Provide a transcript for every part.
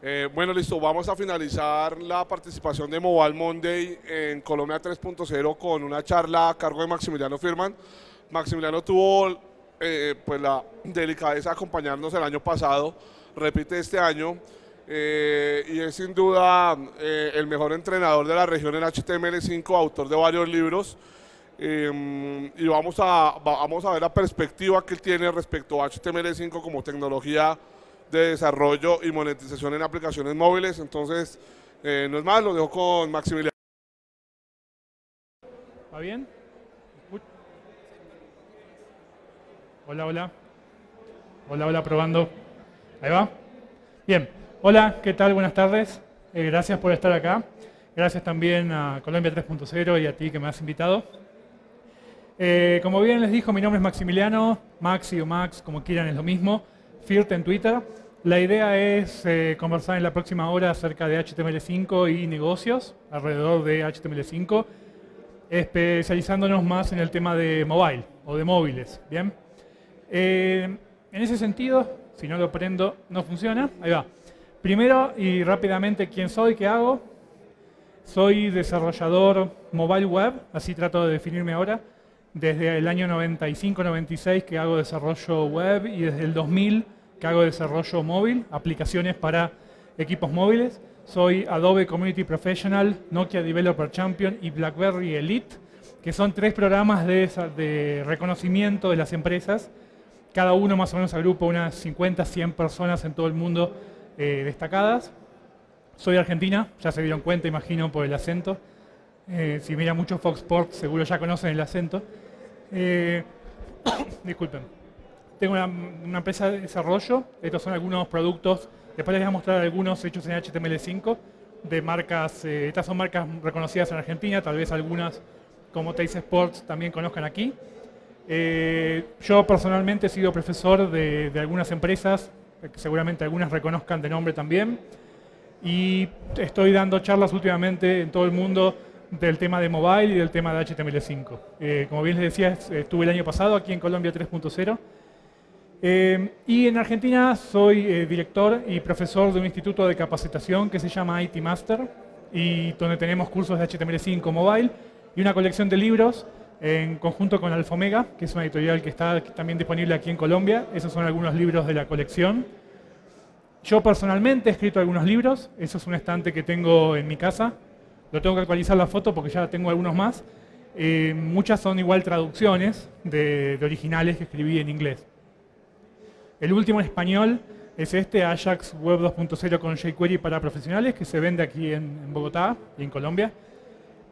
Eh, bueno, listo, vamos a finalizar la participación de Mobile Monday en Colombia 3.0 con una charla a cargo de Maximiliano Firman. Maximiliano tuvo eh, pues la delicadeza de acompañarnos el año pasado, repite este año, eh, y es sin duda el mejor entrenador de la región en HTML5, autor de varios libros. y vamos a, vamos a ver la perspectiva que él tiene respecto a HTML5 como tecnología de desarrollo y monetización en aplicaciones móviles. Entonces, eh, no es más, lo dejo con Maximiliano. ¿Va bien? Hola, hola. Hola, hola, probando. Ahí va. Bien. Hola, ¿qué tal? Buenas tardes. Eh, gracias por estar acá. Gracias también a Colombia 3.0 y a ti que me has invitado. Eh, como bien les dijo, mi nombre es Maximiliano, Maxi o Max, como quieran es lo mismo. FIRT en Twitter. La idea es eh, conversar en la próxima hora acerca de HTML5 y negocios alrededor de HTML5, especializándonos más en el tema de mobile o de móviles. Bien. Eh, en ese sentido, si no lo prendo, no funciona. Ahí va. Primero y rápidamente, ¿quién soy? ¿Qué hago? Soy desarrollador mobile web, así trato de definirme ahora desde el año 95-96 que hago desarrollo web y desde el 2000 que hago desarrollo móvil, aplicaciones para equipos móviles. Soy Adobe Community Professional, Nokia Developer Champion y BlackBerry Elite, que son tres programas de, reconocimiento de las empresas. Cada uno más o menos agrupa unas 50, 100 personas en todo el mundo eh, destacadas. Soy argentina, ya se dieron cuenta, imagino, por el acento. Eh, si mira mucho Fox Sports, seguro ya conocen el acento. Eh, disculpen. Tengo una, empresa de desarrollo. Estos son algunos productos. Después les voy a mostrar algunos hechos en HTML5 de marcas. Eh, estas son marcas reconocidas en Argentina. Tal vez algunas, como Taste Sports, también conozcan aquí. yo personalmente he sido profesor de, de algunas empresas, que seguramente algunas reconozcan de nombre también. Y estoy dando charlas últimamente en todo el mundo del tema de mobile y del tema de HTML5. Eh, como bien les decía, estuve el año pasado aquí en Colombia 3.0. Eh, y en Argentina soy eh, director y profesor de un instituto de capacitación que se llama IT Master y donde tenemos cursos de HTML5 mobile y una colección de libros en conjunto con Alfomega, que es una editorial que está también disponible aquí en Colombia. Esos son algunos libros de la colección. Yo personalmente he escrito algunos libros, eso es un estante que tengo en mi casa, lo tengo que actualizar la foto porque ya tengo algunos más. Eh, muchas son igual traducciones de, originales que escribí en inglés. El último en español es este, Ajax Web 2.0 con jQuery para profesionales, que se vende aquí en, Bogotá y en Colombia.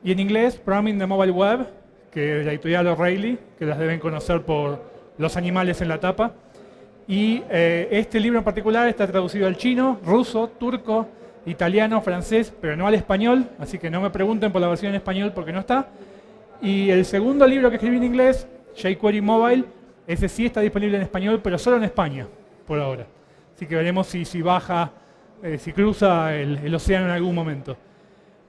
Y en inglés, Programming the Mobile Web, que es la editorial O'Reilly, que las deben conocer por los animales en la tapa. Y eh, este libro en particular está traducido al chino, ruso, turco, italiano, francés, pero no al español, así que no me pregunten por la versión en español porque no está. Y el segundo libro que escribí en inglés, jQuery Mobile, ese sí está disponible en español, pero solo en España, por ahora. Así que veremos si, baja, eh, si cruza el, océano en algún momento.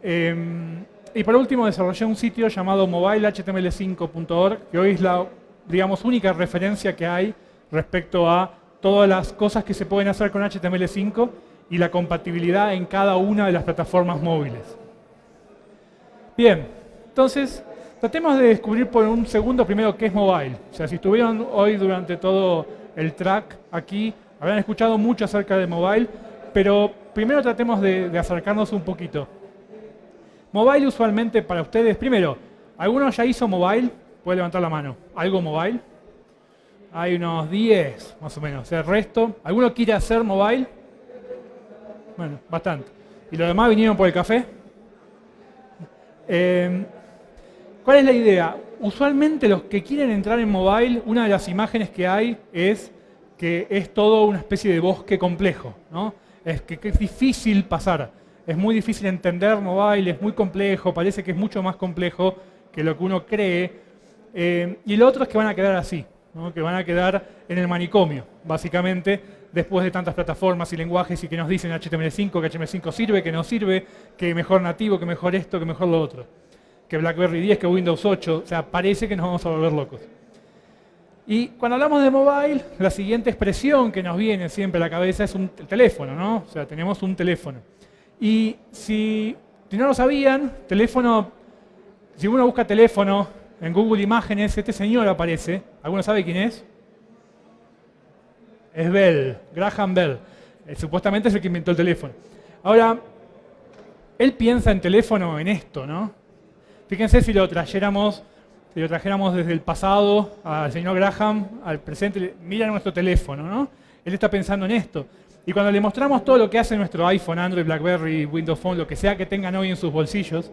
Em, y por último, desarrollé un sitio llamado mobilehtml5.org, que hoy es la, digamos, única referencia que hay respecto a todas las cosas que se pueden hacer con HTML5 y la compatibilidad en cada una de las plataformas móviles. Bien, entonces tratemos de descubrir por un segundo primero qué es mobile. O sea, si estuvieron hoy durante todo el track aquí, habrán escuchado mucho acerca de mobile, pero primero tratemos de, de acercarnos un poquito. Mobile usualmente para ustedes, primero, ¿alguno ya hizo mobile? Puede levantar la mano. ¿Algo mobile? Hay unos 10 más o menos. El resto, ¿alguno quiere hacer mobile? Bueno, bastante. ¿Y los demás vinieron por el café? Em, ¿Cuál es la idea? Usualmente los que quieren entrar en mobile, una de las imágenes que hay es que es todo una especie de bosque complejo, ¿no? Es que, es difícil pasar, es muy difícil entender mobile, es muy complejo, parece que es mucho más complejo que lo que uno cree. Em, y lo otro es que van a quedar así, que van a quedar en el manicomio, básicamente, después de tantas plataformas y lenguajes y que nos dicen HTML5, que HTML5 sirve, que no sirve, que mejor nativo, que mejor esto, que mejor lo otro, que BlackBerry 10, que Windows 8, o sea, parece que nos vamos a volver locos. Y cuando hablamos de mobile, la siguiente expresión que nos viene siempre a la cabeza es un teléfono, ¿no? O sea, tenemos un teléfono. Y si, si no lo sabían, teléfono, si uno busca teléfono en Google Imágenes, este señor aparece. ¿Alguno sabe quién es? Es Bell, Graham Bell. Eh, supuestamente es el que inventó el teléfono. Ahora, él piensa en teléfono en esto, ¿no? Fíjense si lo trajéramos si lo trajéramos desde el pasado al señor Graham, al presente, mira nuestro teléfono, ¿no? Él está pensando en esto. Y cuando le mostramos todo lo que hace nuestro iPhone, Android, BlackBerry, Windows Phone, lo que sea que tengan hoy en sus bolsillos,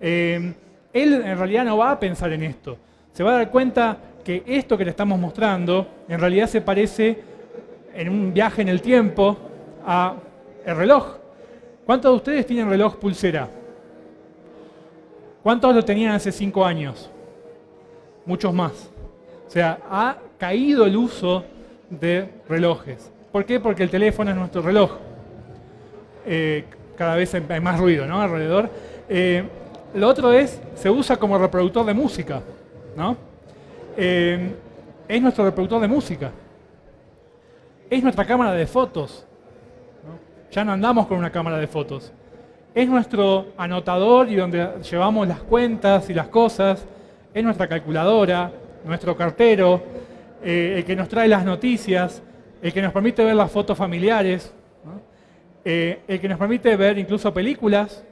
eh, él en realidad no va a pensar en esto. Se va a dar cuenta que esto que le estamos mostrando en realidad se parece en un viaje en el tiempo a el reloj. ¿Cuántos de ustedes tienen reloj pulsera? ¿Cuántos lo tenían hace cinco años? muchos más. O sea, ha caído el uso de relojes. ¿Por qué? Porque el teléfono es nuestro reloj. Eh, cada vez hay más ruido ¿no? alrededor. Eh, lo otro es, se usa como reproductor de música. ¿no? Eh, es nuestro reproductor de música. Es nuestra cámara de fotos. Ya no andamos con una cámara de fotos. Es nuestro anotador y donde llevamos las cuentas y las cosas es nuestra calculadora, nuestro cartero, eh, el que nos trae las noticias, el que nos permite ver las fotos familiares, eh, el que nos permite ver incluso películas,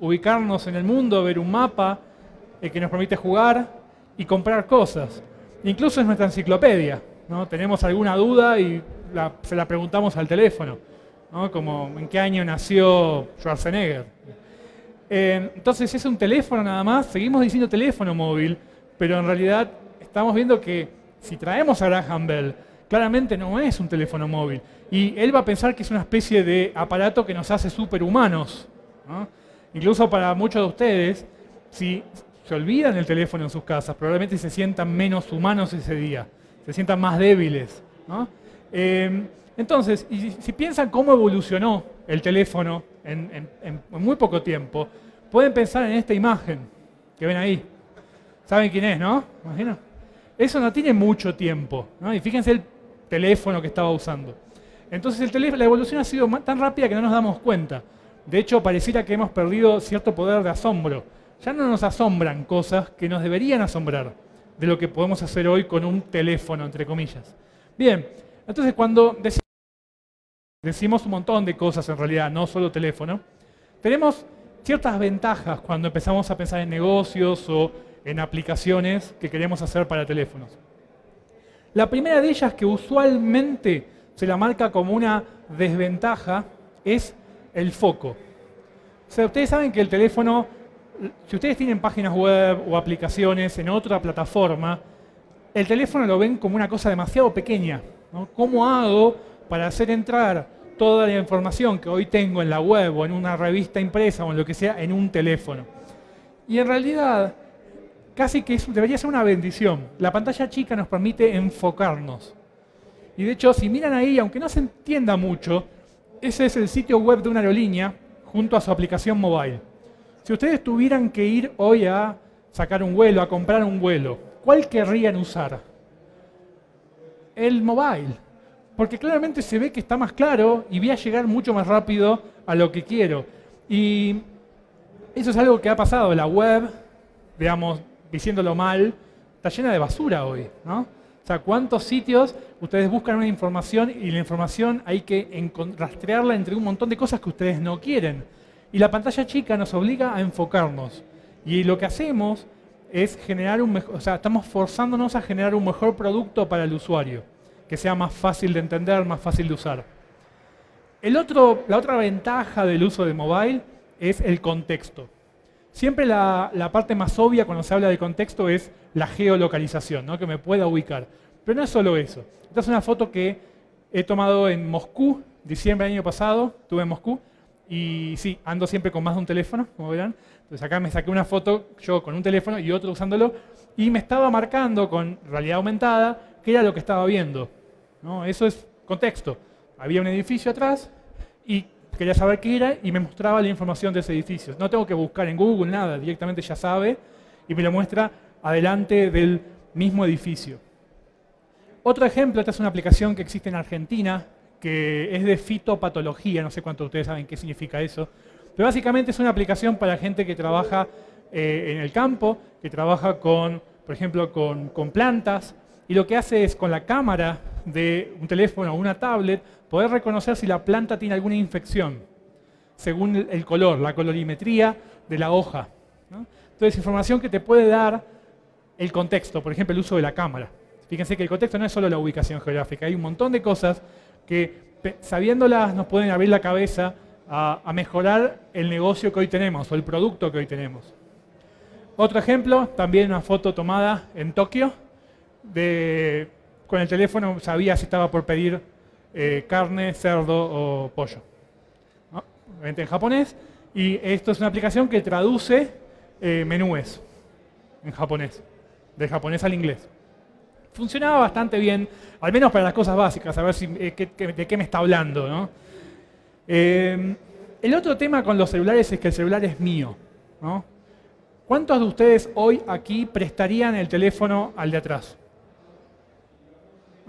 ubicarnos en el mundo, ver un mapa, el que nos permite jugar y comprar cosas. Incluso es nuestra enciclopedia. ¿no? Tenemos alguna duda y se la preguntamos al teléfono, como en qué año nació Schwarzenegger. Eh, entonces, es un teléfono nada más, seguimos diciendo teléfono móvil, pero en realidad estamos viendo que si traemos a Graham Bell, claramente no es un teléfono móvil. Y él va a pensar que es una especie de aparato que nos hace superhumanos. Incluso para muchos de ustedes, si se olvidan el teléfono en sus casas, probablemente se sientan menos humanos ese día, se sientan más débiles. Em, entonces, y si piensan cómo evolucionó el teléfono en, muy poco tiempo, pueden pensar en esta imagen que ven ahí. ¿Saben quién es, no? Imagino. Eso no tiene mucho tiempo. ¿no? Y fíjense el teléfono que estaba usando. Entonces la evolución ha sido tan rápida que no nos damos cuenta. De hecho, pareciera que hemos perdido cierto poder de asombro. Ya no nos asombran cosas que nos deberían asombrar de lo que podemos hacer hoy con un teléfono, entre comillas. Bien, entonces cuando decimos, decimos un montón de cosas en realidad, no solo teléfono, tenemos ciertas ventajas cuando empezamos a pensar en negocios o en aplicaciones que queremos hacer para teléfonos. La primera de ellas que usualmente se la marca como una desventaja es el foco. Ustedes saben que el teléfono, si ustedes tienen páginas web o aplicaciones en otra plataforma, el teléfono lo ven como una cosa demasiado pequeña. ¿Cómo hago para hacer entrar toda la información que hoy tengo en la web o en una revista impresa o en lo que sea en un teléfono? Y en realidad casi que debería ser una bendición. La pantalla chica nos permite enfocarnos. Y de hecho, si miran ahí, aunque no se entienda mucho, ese es el sitio web de una aerolínea junto a su aplicación mobile. Si ustedes tuvieran que ir hoy a sacar un vuelo, a comprar un vuelo, ¿cuál querrían usar? El mobile. Porque claramente se ve que está más claro y voy a llegar mucho más rápido a lo que quiero. Y eso es algo que ha pasado. La web, digamos, diciéndolo mal, está llena de basura hoy, ¿no? O sea, ¿cuántos sitios ustedes buscan una información y la información hay que rastrearla entre un montón de cosas que ustedes no quieren? Y la pantalla chica nos obliga a enfocarnos. Y lo que hacemos es generar un mejor, o sea, estamos forzándonos a generar un mejor producto para el usuario, que sea más fácil de entender, más fácil de usar. El otro, la otra ventaja del uso de mobile es el contexto. Siempre la, parte más obvia cuando se habla de contexto es la geolocalización, ¿no? que me pueda ubicar. Pero no es solo eso. Esta es una foto que he tomado en Moscú, diciembre del año pasado, estuve en Moscú, y sí, ando siempre con más de un teléfono, como verán. Entonces acá me saqué una foto yo con un teléfono y otro usándolo, y me estaba marcando con realidad aumentada qué era lo que estaba viendo. ¿No? Eso es contexto. Había un edificio atrás y quería saber qué era y me mostraba la información de ese edificio. No tengo que buscar en Google nada, directamente ya sabe y me lo muestra adelante del mismo edificio. Otro ejemplo, esta es una aplicación que existe en Argentina, que es de fitopatología, no sé cuántos de ustedes saben qué significa eso, pero básicamente es una aplicación para gente que trabaja eh, en el campo, que trabaja con, por ejemplo, con, con plantas, y lo que hace es con la cámara de un teléfono o una tablet poder reconocer si la planta tiene alguna infección, según el color, la colorimetría de la hoja. Entonces, información que te puede dar el contexto, por ejemplo, el uso de la cámara. Fíjense que el contexto no es solo la ubicación geográfica, hay un montón de cosas que sabiéndolas nos pueden abrir la cabeza a, mejorar el negocio que hoy tenemos o el producto que hoy tenemos. Otro ejemplo, también una foto tomada en Tokio, de, con el teléfono sabía si estaba por pedir eh, carne, cerdo o pollo. Obviamente en japonés. Y esto es una aplicación que traduce eh, menúes en japonés, del japonés al inglés. Funcionaba bastante bien, al menos para las cosas básicas, a ver si, eh, de qué me está hablando. el otro tema con los celulares es que el celular es mío. ¿Cuántos de ustedes hoy aquí prestarían el teléfono al de atrás?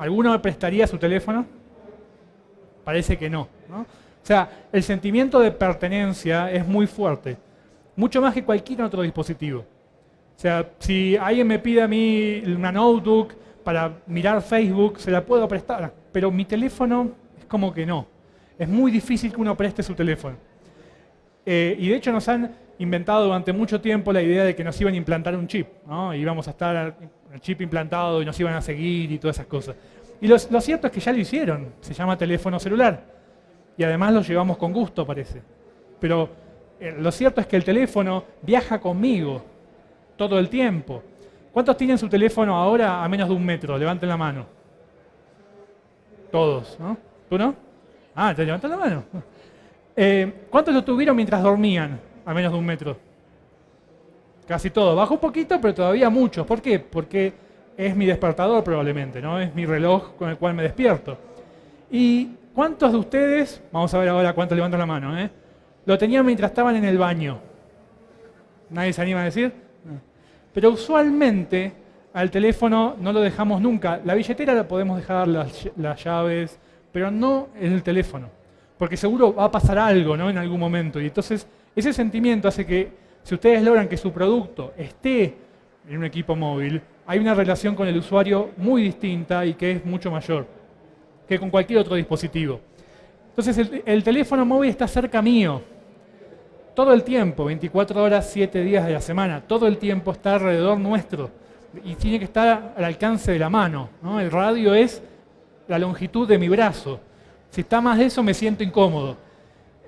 ¿Alguno prestaría su teléfono? Parece que no, O sea, el sentimiento de pertenencia es muy fuerte, mucho más que cualquier otro dispositivo. O sea, si alguien me pide a mí una notebook para mirar Facebook, se la puedo prestar, pero mi teléfono es como que no. Es muy difícil que uno preste su teléfono. Eh, y de hecho nos han inventado durante mucho tiempo la idea de que nos iban a implantar un chip, ¿no? íbamos a estar el chip implantado y nos iban a seguir y todas esas cosas. Y lo, cierto es que ya lo hicieron, se llama teléfono celular. Y además lo llevamos con gusto, parece. Pero eh, lo cierto es que el teléfono viaja conmigo todo el tiempo. ¿Cuántos tienen su teléfono ahora a menos de un metro? Levanten la mano. Todos, ¿no? ¿Tú no? Ah, te levantan la mano. Eh, ¿Cuántos lo tuvieron mientras dormían a menos de un metro? Casi todos. Bajó un poquito, pero todavía muchos. ¿Por qué? Porque es mi despertador probablemente, ¿no? Es mi reloj con el cual me despierto. ¿Y cuántos de ustedes, vamos a ver ahora cuántos levantan la mano, ¿eh? lo tenían mientras estaban en el baño? ¿Nadie se anima a decir? Pero usualmente al teléfono no lo dejamos nunca. La billetera la podemos dejar las, las llaves, pero no en el teléfono. Porque seguro va a pasar algo, ¿no? En algún momento. Y entonces ese sentimiento hace que si ustedes logran que su producto esté en un equipo móvil, hay una relación con el usuario muy distinta y que es mucho mayor que con cualquier otro dispositivo. Entonces el, teléfono móvil está cerca mío, todo el tiempo, 24 horas, 7 días de la semana, todo el tiempo está alrededor nuestro y tiene que estar al alcance de la mano. El radio es la longitud de mi brazo. Si está más de eso me siento incómodo.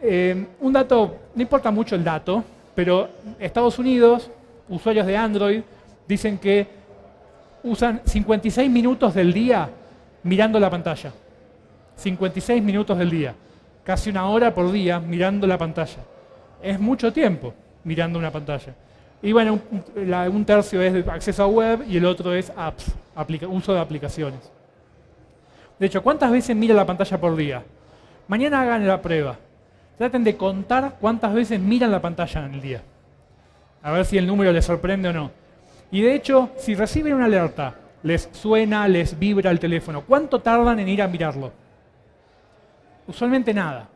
Eh, un dato, no importa mucho el dato, pero Estados Unidos, usuarios de Android, dicen que usan 56 minutos del día mirando la pantalla. 56 minutos del día. Casi una hora por día mirando la pantalla. Es mucho tiempo mirando una pantalla. Y bueno, un, tercio es acceso a web y el otro es apps, uso de aplicaciones. De hecho, ¿cuántas veces mira la pantalla por día? Mañana hagan la prueba. Traten de contar cuántas veces miran la pantalla en el día. A ver si el número les sorprende o no. Y de hecho, si reciben una alerta, les suena, les vibra el teléfono, ¿cuánto tardan en ir a mirarlo? Usualmente nada.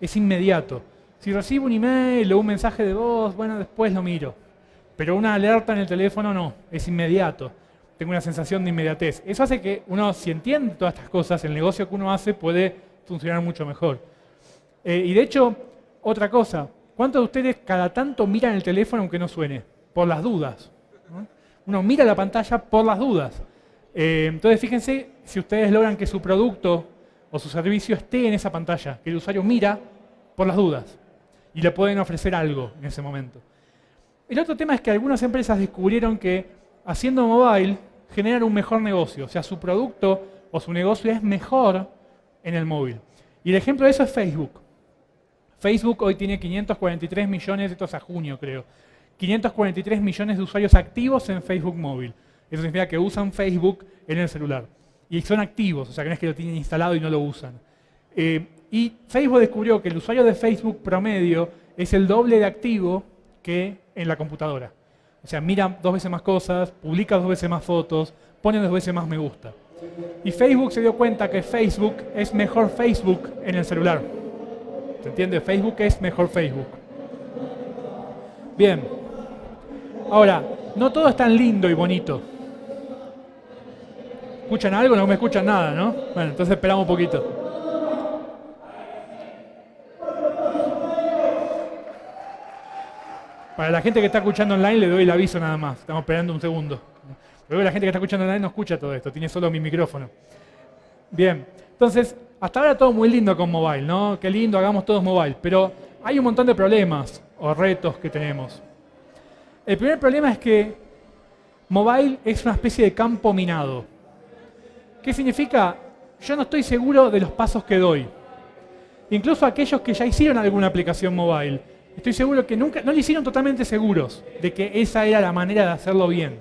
Es inmediato. Si recibo un email o un mensaje de voz, bueno, después lo miro. Pero una alerta en el teléfono no, es inmediato. Tengo una sensación de inmediatez. Eso hace que uno, si entiende todas estas cosas, el negocio que uno hace puede funcionar mucho mejor. Eh, y de hecho, otra cosa, ¿cuántos de ustedes cada tanto miran el teléfono aunque no suene? Por las dudas. Uno mira la pantalla por las dudas. Eh, entonces fíjense si ustedes logran que su producto o su servicio esté en esa pantalla, que el usuario mira por las dudas y le pueden ofrecer algo en ese momento. El otro tema es que algunas empresas descubrieron que haciendo mobile generan un mejor negocio, o sea, su producto o su negocio es mejor en el móvil. Y el ejemplo de eso es Facebook. Facebook hoy tiene 543 millones, esto es a junio creo, 543 millones de usuarios activos en Facebook móvil. Eso significa que usan Facebook en el celular. Y son activos, o sea que no es que lo tienen instalado y no lo usan. Eh, y Facebook descubrió que el usuario de Facebook promedio es el doble de activo que en la computadora. O sea, mira dos veces más cosas, publica dos veces más fotos, pone dos veces más me gusta. Y Facebook se dio cuenta que Facebook es mejor Facebook en el celular. ¿Se entiende? Facebook es mejor Facebook. Bien. Ahora, no todo es tan lindo y bonito. ¿Escuchan algo? No me escuchan nada, ¿no? Bueno, entonces esperamos un poquito. Para la gente que está escuchando online le doy el aviso nada más. Estamos esperando un segundo. Luego la gente que está escuchando online no escucha todo esto, tiene solo mi micrófono. Bien, entonces, hasta ahora todo muy lindo con mobile, ¿no? Qué lindo, hagamos todos mobile. Pero hay un montón de problemas o retos que tenemos. El primer problema es que mobile es una especie de campo minado. ¿Qué significa? Yo no estoy seguro de los pasos que doy. Incluso aquellos que ya hicieron alguna aplicación mobile, estoy seguro que nunca, no le hicieron totalmente seguros de que esa era la manera de hacerlo bien.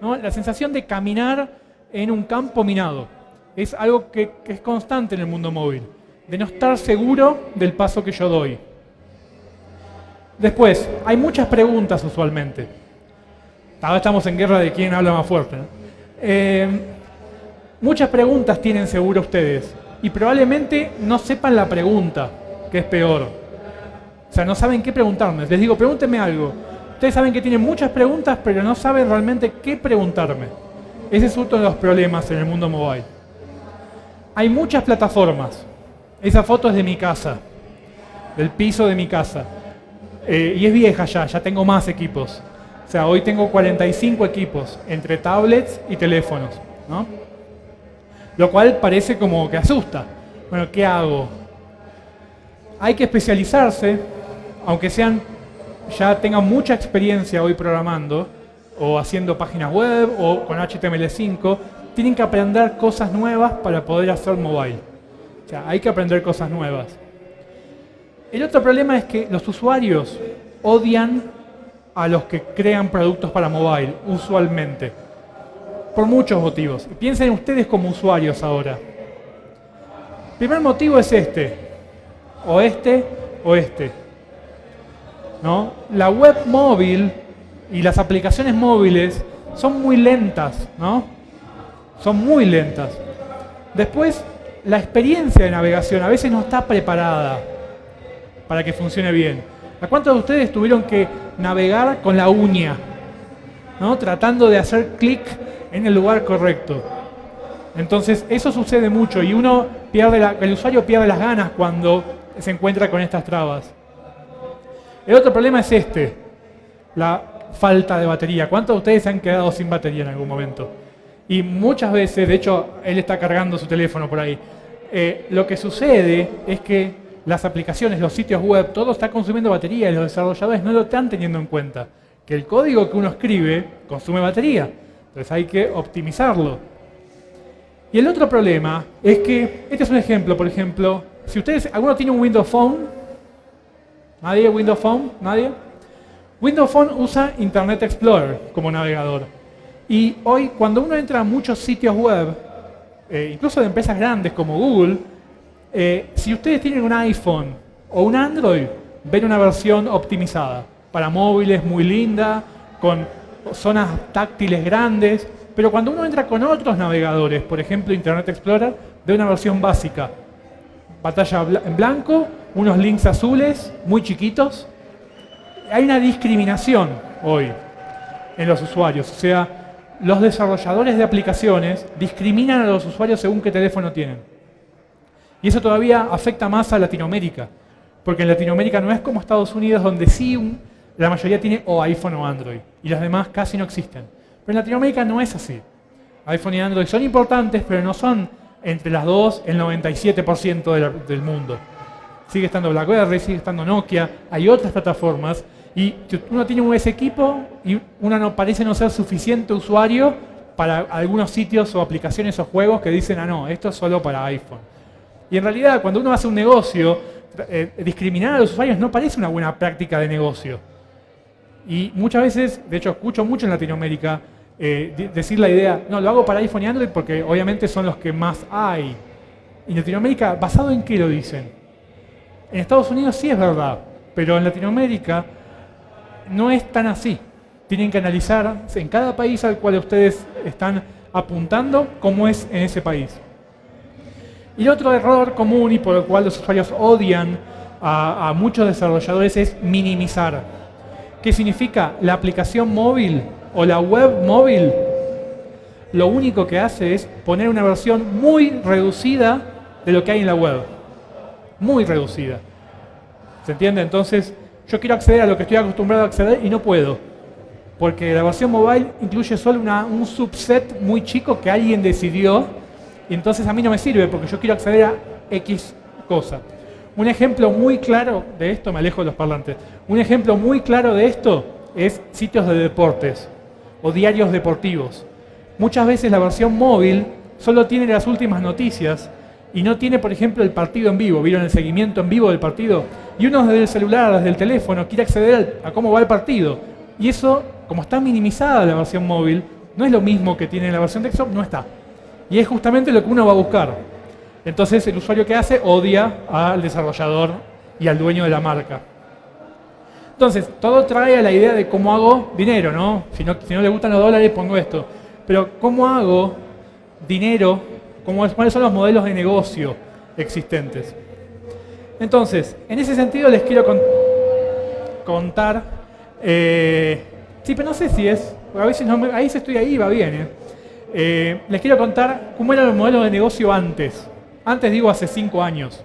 La sensación de caminar en un campo minado. Es algo que, es constante en el mundo móvil, de no estar seguro del paso que yo doy. Después, hay muchas preguntas usualmente. Ahora estamos en guerra de quién habla más fuerte. Eh, muchas preguntas tienen seguro ustedes y probablemente no sepan la pregunta, que es peor. O sea, no saben qué preguntarme. Les digo, pregúntenme algo. Ustedes saben que tienen muchas preguntas, pero no saben realmente qué preguntarme. Ese es uno de los problemas en el mundo mobile. Hay muchas plataformas. Esa foto es de mi casa, del piso de mi casa. Eh, y es vieja ya, ya tengo más equipos. O sea, hoy tengo 45 equipos entre tablets y teléfonos. ¿no? Lo cual parece como que asusta. Bueno, ¿qué hago? Hay que especializarse, aunque sean ya tengan mucha experiencia hoy programando o haciendo páginas web o con HTML5, tienen que aprender cosas nuevas para poder hacer mobile. O sea, hay que aprender cosas nuevas. El otro problema es que los usuarios odian a los que crean productos para mobile, usualmente. Por muchos motivos. Piensen ustedes como usuarios ahora. El primer motivo es este. O este o este. La web móvil y las aplicaciones móviles son muy lentas, ¿no? Son muy lentas. Después, la experiencia de navegación a veces no está preparada para que funcione bien. ¿A cuántos de ustedes tuvieron que navegar con la uña? ¿no? Tratando de hacer clic en el lugar correcto. Entonces, eso sucede mucho y uno pierde el usuario pierde las ganas cuando se encuentra con estas trabas. El otro problema es este, la falta de batería. ¿Cuántos de ustedes se han quedado sin batería en algún momento? Y muchas veces, de hecho, él está cargando su teléfono por ahí. Eh, lo que sucede es que las aplicaciones, los sitios web, todo está consumiendo batería y los desarrolladores no lo están teniendo en cuenta. Que el código que uno escribe consume batería. Entonces hay que optimizarlo. Y el otro problema es que, este es un ejemplo, por ejemplo, si ustedes, alguno tiene un Windows Phone, ¿Nadie Windows Phone? ¿Nadie? Windows Phone usa Internet Explorer como navegador. Y hoy cuando uno entra a muchos sitios web, eh, incluso de empresas grandes como Google, eh, si ustedes tienen un iPhone o un Android, ven una versión optimizada. Para móviles muy linda, con zonas táctiles grandes, pero cuando uno entra con otros navegadores, por ejemplo Internet Explorer, ve una versión básica, pantalla en blanco, unos links azules muy chiquitos. Hay una discriminación hoy en los usuarios, o sea, los desarrolladores de aplicaciones discriminan a los usuarios según qué teléfono tienen. Y eso todavía afecta más a Latinoamérica, porque en Latinoamérica no es como Estados Unidos, donde sí la mayoría tiene o iPhone o Android, y los demás casi no existen. Pero en Latinoamérica no es así. iPhone y Android son importantes, pero no son entre las dos el 97% del mundo. Sigue estando BlackBerry, sigue estando Nokia, hay otras plataformas y uno tiene ese equipo y uno no parece no ser suficiente usuario para algunos sitios o aplicaciones o juegos que dicen, ah, no, esto es solo para iPhone. Y en realidad, cuando uno hace un negocio, eh, discriminar a los usuarios no parece una buena práctica de negocio. Y muchas veces, de hecho, escucho mucho en Latinoamérica, eh, decir la idea, no, lo hago para iPhone y Android porque obviamente son los que más hay. Y en Latinoamérica, ¿basado en qué lo dicen? En Estados Unidos sí es verdad, pero en Latinoamérica no es tan así. Tienen que analizar en cada país al cual ustedes están apuntando cómo es en ese país. Y otro error común y por el cual los usuarios odian a, a muchos desarrolladores es minimizar. ¿Qué significa? La aplicación móvil o la web móvil lo único que hace es poner una versión muy reducida de lo que hay en la web. Muy reducida. ¿Se entiende? Entonces, yo quiero acceder a lo que estoy acostumbrado a acceder y no puedo. Porque la versión mobile incluye solo un subset muy chico que alguien decidió y entonces a mí no me sirve porque yo quiero acceder a X cosa. Un ejemplo muy claro de esto, me alejo de los parlantes, un ejemplo muy claro de esto es sitios de deportes o diarios deportivos. Muchas veces la versión móvil solo tiene las últimas noticias y no tiene, por ejemplo, el partido en vivo. ¿Vieron el seguimiento en vivo del partido? Y uno desde el celular, desde el teléfono, quiere acceder a cómo va el partido. Y eso, como está minimizada la versión móvil, no es lo mismo que tiene la versión desktop, no está. Y es justamente lo que uno va a buscar. Entonces el usuario que hace odia al desarrollador y al dueño de la marca. Entonces, todo trae a la idea de cómo hago dinero, ¿no? Si no, si no le gustan los dólares, pongo esto. Pero ¿cómo hago dinero? ¿Cuáles son los modelos de negocio existentes? Entonces, en ese sentido les quiero contar, eh, sí, pero no sé si es, a veces no ahí estoy ahí, va bien. ¿eh? Eh, les quiero contar cómo era el modelo de negocio antes. Antes digo hace cinco años.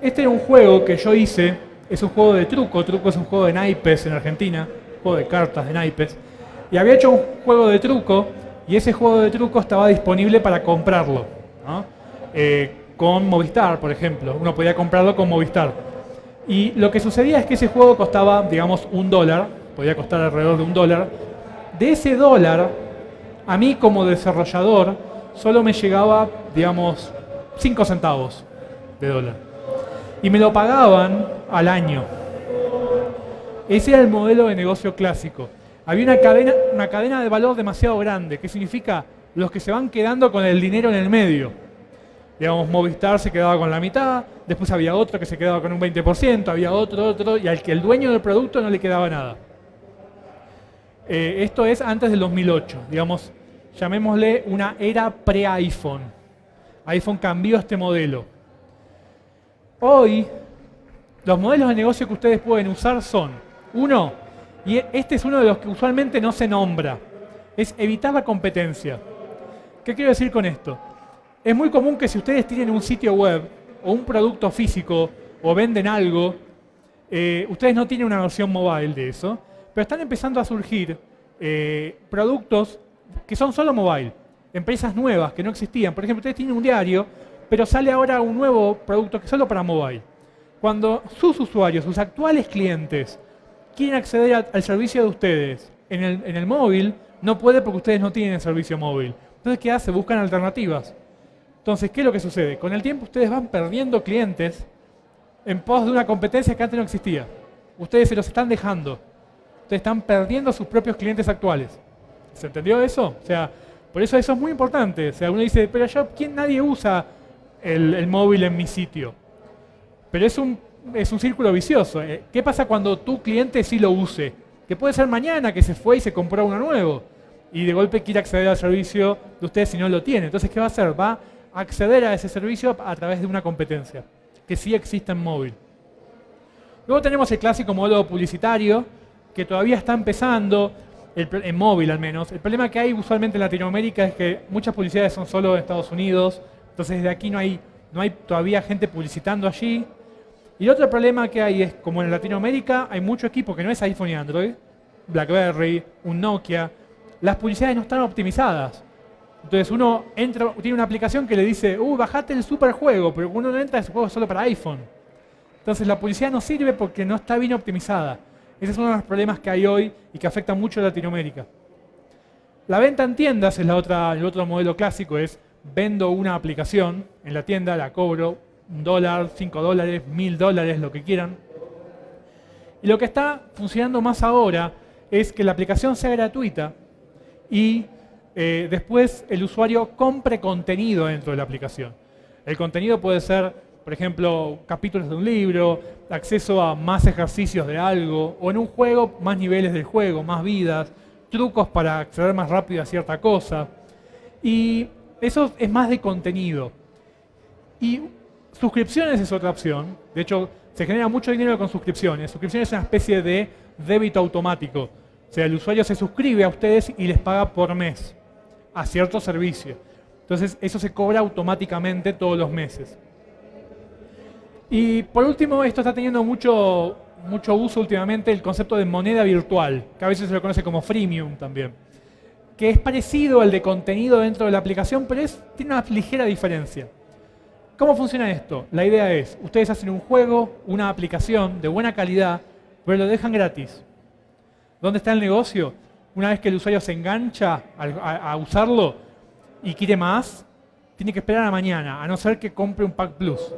Este era un juego que yo hice, es un juego de truco, truco es un juego de naipes en Argentina, un juego de cartas de naipes. Y había hecho un juego de truco y ese juego de truco estaba disponible para comprarlo. Eh, con Movistar, por ejemplo. Uno podía comprarlo con Movistar. Y lo que sucedía es que ese juego costaba, digamos, un dólar, podía costar alrededor de un dólar. De ese dólar, a mí como desarrollador, solo me llegaba, digamos, 5 centavos de dólar. Y me lo pagaban al año. Ese era el modelo de negocio clásico había una cadena, una cadena de valor demasiado grande, que significa los que se van quedando con el dinero en el medio. Digamos, Movistar se quedaba con la mitad, después había otro que se quedaba con un 20%, había otro, otro, y al que el dueño del producto no le quedaba nada. Eh, esto es antes del 2008, digamos, llamémosle una era pre-iPhone. iPhone cambió este modelo. Hoy, los modelos de negocio que ustedes pueden usar son, uno, y este es uno de los que usualmente no se nombra. Es evitar la competencia. ¿Qué quiero decir con esto? Es muy común que si ustedes tienen un sitio web o un producto físico o venden algo, eh, ustedes no tienen una versión mobile de eso, pero están empezando a surgir eh, productos que son solo mobile, empresas nuevas que no existían. Por ejemplo, ustedes tienen un diario, pero sale ahora un nuevo producto que es solo para mobile. Cuando sus usuarios, sus actuales clientes, quieren acceder al servicio de ustedes en el, móvil, no puede porque ustedes no tienen el servicio móvil. Entonces, ¿qué hace? Buscan alternativas. Entonces, ¿qué es lo que sucede? Con el tiempo ustedes van perdiendo clientes en pos de una competencia que antes no existía. Ustedes se los están dejando. Ustedes están perdiendo sus propios clientes actuales. ¿Se entendió eso? O sea, por eso eso es muy importante. O sea, uno dice, pero yo, ¿quién nadie usa el, el móvil en mi sitio? Pero es un es un círculo vicioso. Eh, ¿Qué pasa cuando tu cliente sí lo use? Que puede ser mañana que se fue y se compró uno nuevo y de golpe quiere acceder al servicio de ustedes si no lo tiene. Entonces, ¿qué va a hacer? Va a acceder a ese servicio a través de una competencia que sí existe en móvil. Luego tenemos el clásico modelo publicitario que todavía está empezando, en móvil al menos. El problema que hay usualmente en Latinoamérica es que muchas publicidades son solo en Estados Unidos, entonces desde aquí no hay, no hay todavía gente publicitando allí. Y el otro problema que hay es, como en Latinoamérica hay mucho equipo que no es iPhone y Android, BlackBerry, un Nokia, las publicidades no están optimizadas. Entonces uno entra, tiene una aplicación que le dice, uh, bajate el superjuego, pero uno no entra, ese juego solo para iPhone. Entonces la publicidad no sirve porque no está bien optimizada. Ese es uno de los problemas que hay hoy y que afecta mucho a Latinoamérica. La venta en tiendas es la otra, el otro modelo clásico, es vendo una aplicación en la tienda, la cobro, un dólar, cinco dólares, mil dólares, lo que quieran. Y lo que está funcionando más ahora es que la aplicación sea gratuita y eh, después el usuario compre contenido dentro de la aplicación. El contenido puede ser, por ejemplo, capítulos de un libro, acceso a más ejercicios de algo, o en un juego, más niveles del juego, más vidas, trucos para acceder más rápido a cierta cosa. Y eso es más de contenido. Y suscripciones es otra opción. De hecho, se genera mucho dinero con suscripciones. Suscripciones es una especie de débito automático. O sea, el usuario se suscribe a ustedes y les paga por mes a cierto servicio. Entonces, eso se cobra automáticamente todos los meses. Y por último, esto está teniendo mucho, mucho uso últimamente, el concepto de moneda virtual, que a veces se lo conoce como freemium también, que es parecido al de contenido dentro de la aplicación, pero es, tiene una ligera diferencia. ¿Cómo funciona esto? La idea es, ustedes hacen un juego, una aplicación de buena calidad, pero lo dejan gratis. ¿Dónde está el negocio? Una vez que el usuario se engancha a, usarlo y quiere más, tiene que esperar a mañana, a no ser que compre un Pack Plus.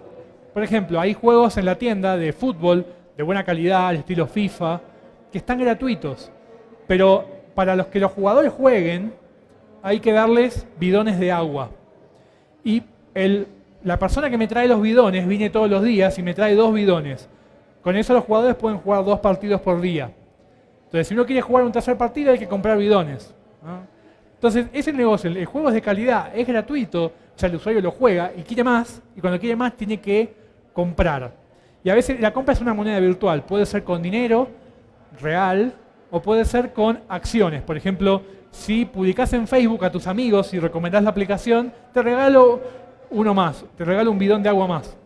Por ejemplo, hay juegos en la tienda de fútbol de buena calidad, al estilo FIFA, que están gratuitos. Pero para los que los jugadores jueguen, hay que darles bidones de agua. Y la persona que me trae los bidones viene todos los días y me trae dos bidones. Con eso los jugadores pueden jugar dos partidos por día. Entonces, si uno quiere jugar un tercer partido, hay que comprar bidones. Entonces, es el negocio. El juego es de calidad, es gratuito, o sea, el usuario lo juega y quiere más, y cuando quiere más tiene que comprar. Y a veces la compra es una moneda virtual, puede ser con dinero real o puede ser con acciones. Por ejemplo, si publicas en Facebook a tus amigos y recomendás la aplicación, te regalo uno más, te regalo un bidón de agua más,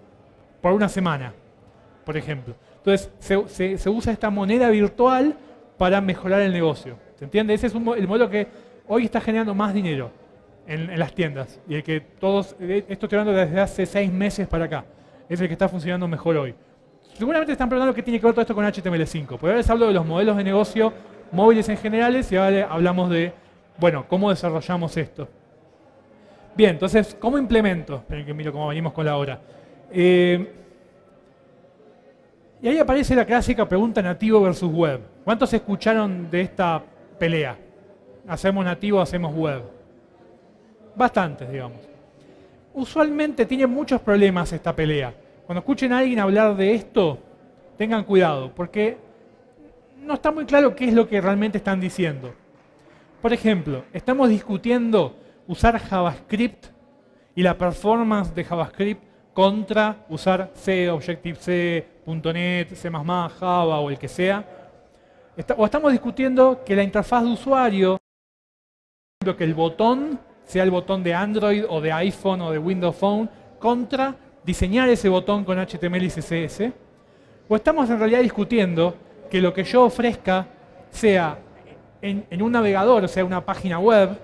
por una semana, por ejemplo. Entonces, se, usa esta moneda virtual para mejorar el negocio. ¿Se entiende? Ese es el modelo que hoy está generando más dinero en, las tiendas. Y el que todos, eh, esto estoy hablando desde hace seis meses para acá, es el que está funcionando mejor hoy. Seguramente están preguntando qué tiene que ver todo esto con HTML5. Pues ahora les hablo de los modelos de negocio móviles en general y ahora hablamos de, bueno, cómo desarrollamos esto. Bien, entonces, ¿cómo implemento? Esperen que miro cómo venimos con la hora. Eh, y ahí aparece la clásica pregunta nativo versus web. ¿Cuántos escucharon de esta pelea? ¿Hacemos nativo hacemos web? Bastantes, digamos. Usualmente tiene muchos problemas esta pelea. Cuando escuchen a alguien hablar de esto, tengan cuidado, porque no está muy claro qué es lo que realmente están diciendo. Por ejemplo, estamos discutiendo usar JavaScript y la performance de JavaScript contra usar C, Objective-C, .NET, C++, Java o el que sea. O estamos discutiendo que la interfaz de usuario, que el botón sea el botón de Android o de iPhone o de Windows Phone, contra diseñar ese botón con HTML y CSS, o estamos en realidad discutiendo que lo que yo ofrezca sea en, un navegador, o sea, una página web,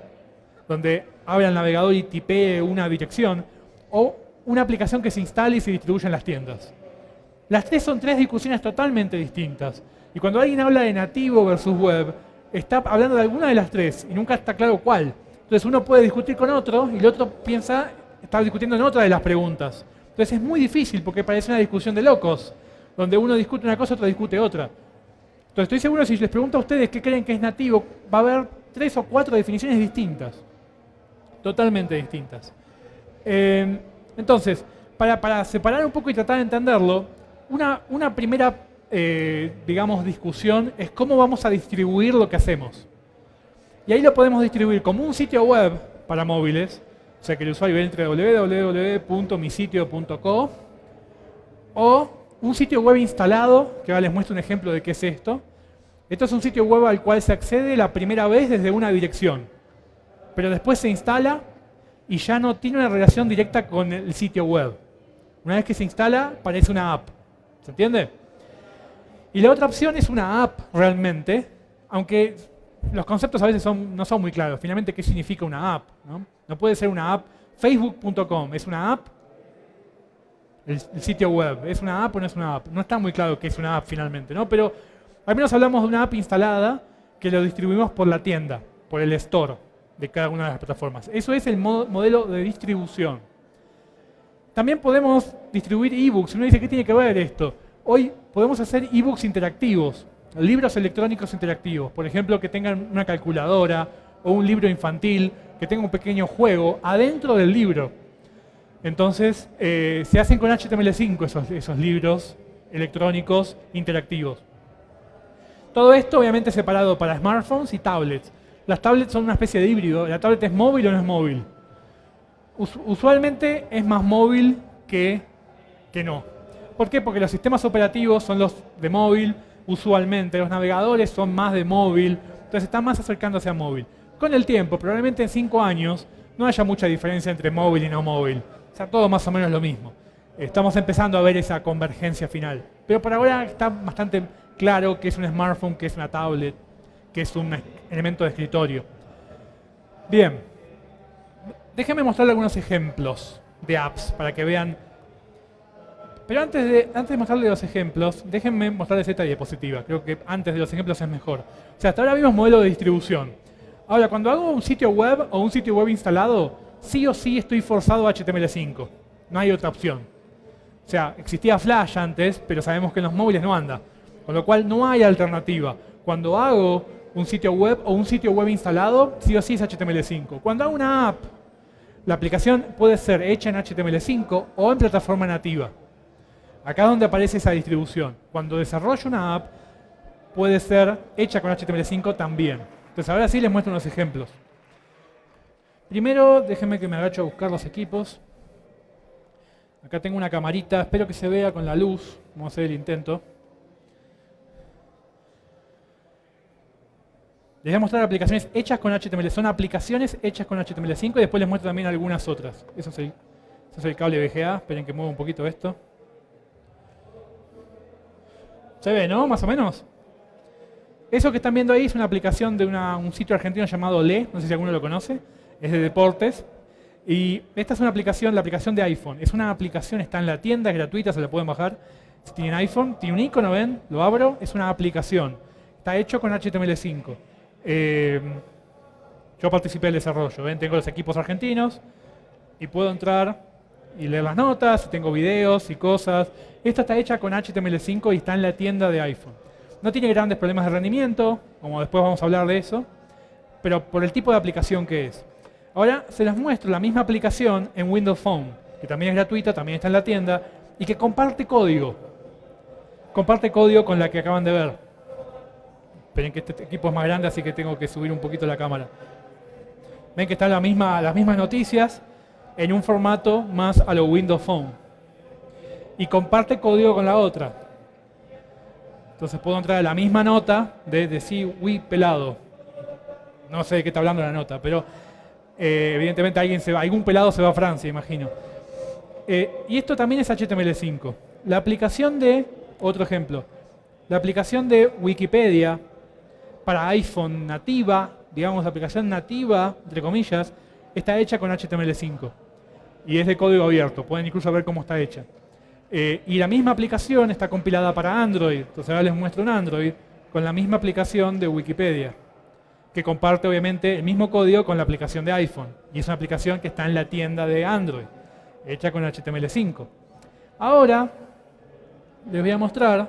donde abra el navegador y tipee una dirección, o una aplicación que se instale y se distribuya en las tiendas. Las tres son tres discusiones totalmente distintas. Y cuando alguien habla de nativo versus web, está hablando de alguna de las tres y nunca está claro cuál. Entonces uno puede discutir con otro y el otro piensa, está discutiendo en otra de las preguntas. Entonces es muy difícil porque parece una discusión de locos, donde uno discute una cosa, otro discute otra. Entonces estoy seguro si les pregunto a ustedes qué creen que es nativo, va a haber tres o cuatro definiciones distintas, totalmente distintas. Eh, entonces, para, separar un poco y tratar de entenderlo, una, una primera, eh, digamos, discusión es cómo vamos a distribuir lo que hacemos. Y ahí lo podemos distribuir como un sitio web para móviles, o sea que el usuario entre www.misitio.co o un sitio web instalado, que ahora les muestro un ejemplo de qué es esto. Esto es un sitio web al cual se accede la primera vez desde una dirección, pero después se instala y ya no tiene una relación directa con el sitio web. Una vez que se instala, parece una app. ¿Se entiende? Y la otra opción es una app realmente, aunque los conceptos a veces no son muy claros. Finalmente, ¿qué significa una app? No, puede ser una app. Facebook.com es una app. El, sitio web es una app o no es una app. No está muy claro qué es una app finalmente, ¿no? Pero al menos hablamos de una app instalada que lo distribuimos por la tienda, por el store de cada una de las plataformas. Eso es el modelo de distribución. También podemos distribuir ebooks. Uno dice, ¿qué tiene que ver esto? Hoy podemos hacer ebooks interactivos libros electrónicos interactivos, por ejemplo, que tengan una calculadora o un libro infantil, que tenga un pequeño juego adentro del libro. Entonces, eh, se hacen con HTML5 esos, esos libros electrónicos interactivos. Todo esto obviamente separado para smartphones y tablets. Las tablets son una especie de híbrido. ¿La tablet es móvil o no es móvil? usualmente es más móvil que, que no. ¿Por qué? Porque los sistemas operativos son los de móvil, usualmente. Los navegadores son más de móvil, entonces están más acercándose a móvil. Con el tiempo, probablemente en cinco años, no haya mucha diferencia entre móvil y no móvil. O sea, todo más o menos lo mismo. Estamos empezando a ver esa convergencia final. Pero por ahora está bastante claro que es un smartphone, que es una tablet, que es un elemento de escritorio. Bien, déjenme mostrarle algunos ejemplos de apps para que vean. Pero antes de, antes de mostrarle los ejemplos, déjenme mostrarles esta diapositiva. Creo que antes de los ejemplos es mejor. O sea, hasta ahora vimos modelo de distribución. Ahora, cuando hago un sitio web o un sitio web instalado, sí o sí estoy forzado a HTML5. No hay otra opción. O sea, existía Flash antes, pero sabemos que en los móviles no anda. Con lo cual no hay alternativa. Cuando hago un sitio web o un sitio web instalado, sí o sí es HTML5. Cuando hago una app, la aplicación puede ser hecha en HTML5 o en plataforma nativa. Acá es donde aparece esa distribución. Cuando desarrollo una app, puede ser hecha con HTML5 también. Entonces ahora sí les muestro unos ejemplos. Primero, déjenme que me agacho a buscar los equipos. Acá tengo una camarita, espero que se vea con la luz. Vamos a hacer el intento. Les voy a mostrar aplicaciones hechas con HTML. Son aplicaciones hechas con HTML5 y después les muestro también algunas otras. Eso es el, cable VGA. Esperen que mueva un poquito esto. ¿Se ve, no? Más o menos. Eso que están viendo ahí es una aplicación de un sitio argentino llamado Le, no sé si alguno lo conoce, es de deportes. Y esta es una aplicación, la aplicación de iPhone. Es una aplicación, está en la tienda, es gratuita, se la pueden bajar. Si tienen iPhone, tiene un icono, ven, lo abro, es una aplicación. Está hecho con HTML5. Eh, yo participé del desarrollo, ¿ven? tengo los equipos argentinos y puedo entrar y leer las notas, tengo videos y cosas. Esta está hecha con HTML5 y está en la tienda de iPhone. No tiene grandes problemas de rendimiento, como después vamos a hablar de eso, pero por el tipo de aplicación que es. Ahora se les muestro la misma aplicación en Windows Phone, que también es gratuita, también está en la tienda, y que comparte código. Comparte código con la que acaban de ver. Esperen que este equipo es más grande, así que tengo que subir un poquito la cámara. Ven que están las mismas noticias en un formato más a lo Windows Phone. Y comparte código con la otra. Entonces puedo entrar a la misma nota de decir Wii pelado. No sé de qué está hablando la nota, pero eh, evidentemente alguien se va, algún pelado se va a Francia, imagino. Eh, y esto también es HTML5. La aplicación de, otro ejemplo, la aplicación de Wikipedia para iPhone nativa, digamos, aplicación nativa, entre comillas, está hecha con HTML5 y es de código abierto, pueden incluso ver cómo está hecha. Eh, y la misma aplicación está compilada para Android, entonces ahora les muestro un Android con la misma aplicación de Wikipedia, que comparte obviamente el mismo código con la aplicación de iPhone, y es una aplicación que está en la tienda de Android, hecha con HTML5. Ahora les voy a mostrar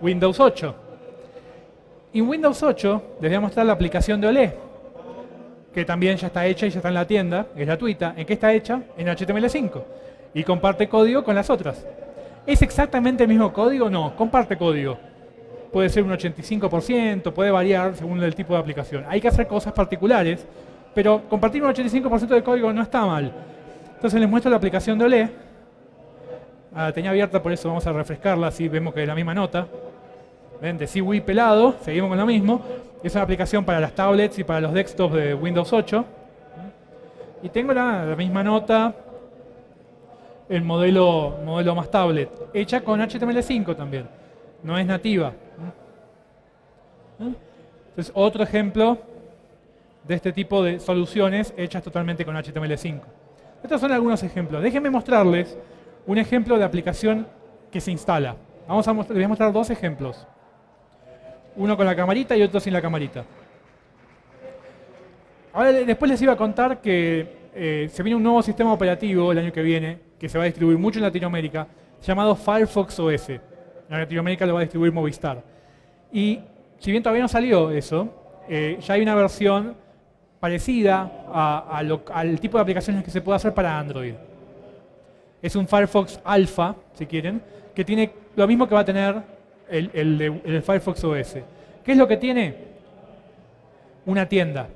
Windows 8. En Windows 8 les voy a mostrar la aplicación de Olé, que también ya está hecha y ya está en la tienda, es gratuita. ¿En qué está hecha? En HTML5. Y comparte código con las otras. ¿Es exactamente el mismo código? No, comparte código. Puede ser un 85%, puede variar según el tipo de aplicación. Hay que hacer cosas particulares, pero compartir un 85% de código no está mal. Entonces les muestro la aplicación de Olé. Ah, tenía abierta, por eso vamos a refrescarla, así vemos que es la misma nota. ¿Ven? De Wii pelado, seguimos con lo mismo. Es una aplicación para las tablets y para los desktops de Windows 8. Y tengo la, misma nota, el modelo, modelo más tablet, hecha con HTML5 también. No es nativa. Entonces, otro ejemplo de este tipo de soluciones hechas totalmente con HTML5. Estos son algunos ejemplos. Déjenme mostrarles un ejemplo de aplicación que se instala. Vamos a les voy a mostrar dos ejemplos. Uno con la camarita y otro sin la camarita. Ahora después les iba a contar que eh, se viene un nuevo sistema operativo el año que viene, que se va a distribuir mucho en Latinoamérica, llamado Firefox OS. En Latinoamérica lo va a distribuir Movistar. Y si bien todavía no salió eso, eh, ya hay una versión parecida al tipo de aplicaciones que se puede hacer para Android. Es un Firefox Alpha, si quieren, que tiene lo mismo que va a tener el, el, Firefox OS. ¿Qué es lo que tiene? una tienda.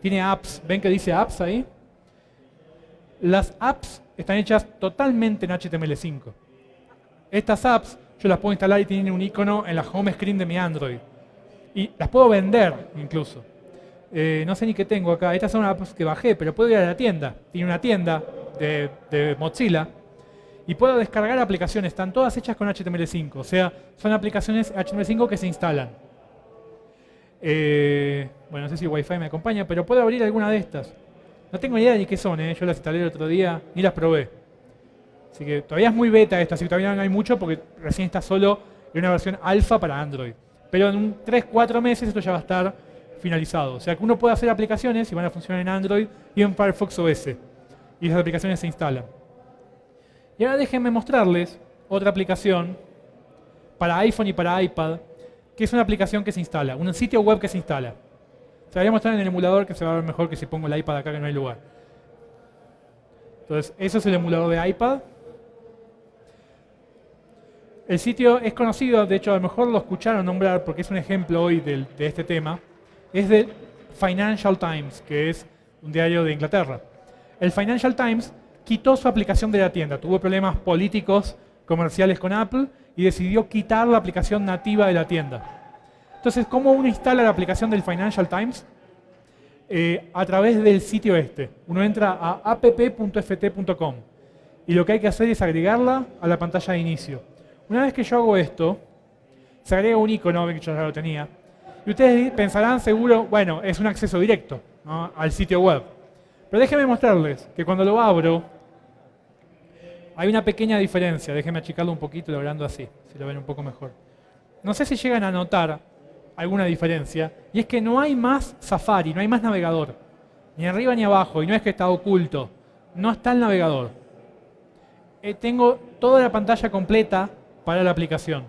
Tiene apps, ¿ven que dice apps ahí? Las apps están hechas totalmente en HTML5. Estas apps yo las puedo instalar y tienen un icono en la home screen de mi Android. Y las puedo vender incluso. Eh, no sé ni qué tengo acá. Estas son apps que bajé, pero puedo ir a la tienda. Tiene una tienda de, de Mozilla y puedo descargar aplicaciones. Están todas hechas con HTML5. O sea, son aplicaciones HTML5 que se instalan. Eh, bueno, no sé si Wi-Fi me acompaña, pero puedo abrir alguna de estas. No tengo idea ni qué son, ¿eh? yo las instalé el otro día ni las probé. Así que todavía es muy beta esto, así que todavía no hay mucho porque recién está solo en una versión alfa para Android. Pero en 3-4 meses esto ya va a estar finalizado. O sea que uno puede hacer aplicaciones y van a funcionar en Android y en Firefox OS. Y esas aplicaciones se instalan. Y ahora déjenme mostrarles otra aplicación para iPhone y para iPad que es una aplicación que se instala, un sitio web que se instala. Se voy a mostrar en el emulador que se va a ver mejor que si pongo el iPad acá que no hay lugar. Entonces, eso es el emulador de iPad. El sitio es conocido, de hecho a lo mejor lo escucharon nombrar porque es un ejemplo hoy de, de este tema. Es de Financial Times, que es un diario de Inglaterra. El Financial Times quitó su aplicación de la tienda, tuvo problemas políticos comerciales con Apple y decidió quitar la aplicación nativa de la tienda. Entonces, ¿cómo uno instala la aplicación del Financial Times? Eh, a través del sitio este. Uno entra a app.ft.com y lo que hay que hacer es agregarla a la pantalla de inicio. Una vez que yo hago esto, se agrega un icono, que yo ya lo tenía, y ustedes pensarán seguro, bueno, es un acceso directo al sitio web. Pero déjenme mostrarles que cuando lo abro, hay una pequeña diferencia, déjenme achicarlo un poquito logrando así, si lo ven un poco mejor. No sé si llegan a notar alguna diferencia, y es que no hay más Safari, no hay más navegador, ni arriba ni abajo, y no es que está oculto, no está el navegador. Eh, tengo toda la pantalla completa para la aplicación.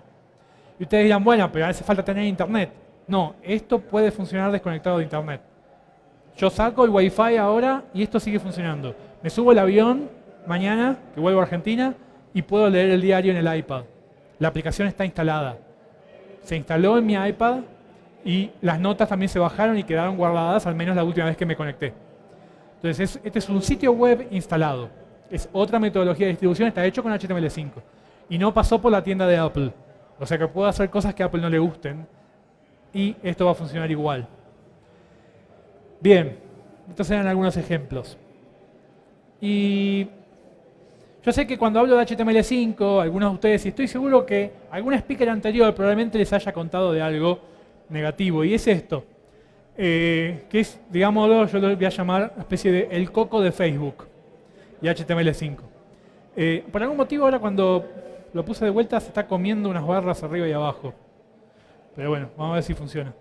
Y ustedes dirán, bueno, pero hace falta tener internet. No, esto puede funcionar desconectado de internet. Yo saco el wifi ahora y esto sigue funcionando. Me subo el avión mañana, que vuelvo a Argentina, y puedo leer el diario en el iPad. La aplicación está instalada. Se instaló en mi iPad y las notas también se bajaron y quedaron guardadas, al menos la última vez que me conecté. Entonces, este es un sitio web instalado. Es otra metodología de distribución, está hecho con HTML5. Y no pasó por la tienda de Apple. O sea que puedo hacer cosas que a Apple no le gusten. Y esto va a funcionar igual. Bien, estos eran algunos ejemplos. Y yo sé que cuando hablo de HTML5, algunos de ustedes, y estoy seguro que algún speaker anterior probablemente les haya contado de algo negativo, y es esto, eh, que es, digámoslo, yo lo voy a llamar una especie de el coco de Facebook y HTML5. Eh, por algún motivo ahora cuando lo puse de vuelta se está comiendo unas barras arriba y abajo. Pero bueno, vamos a ver si funciona.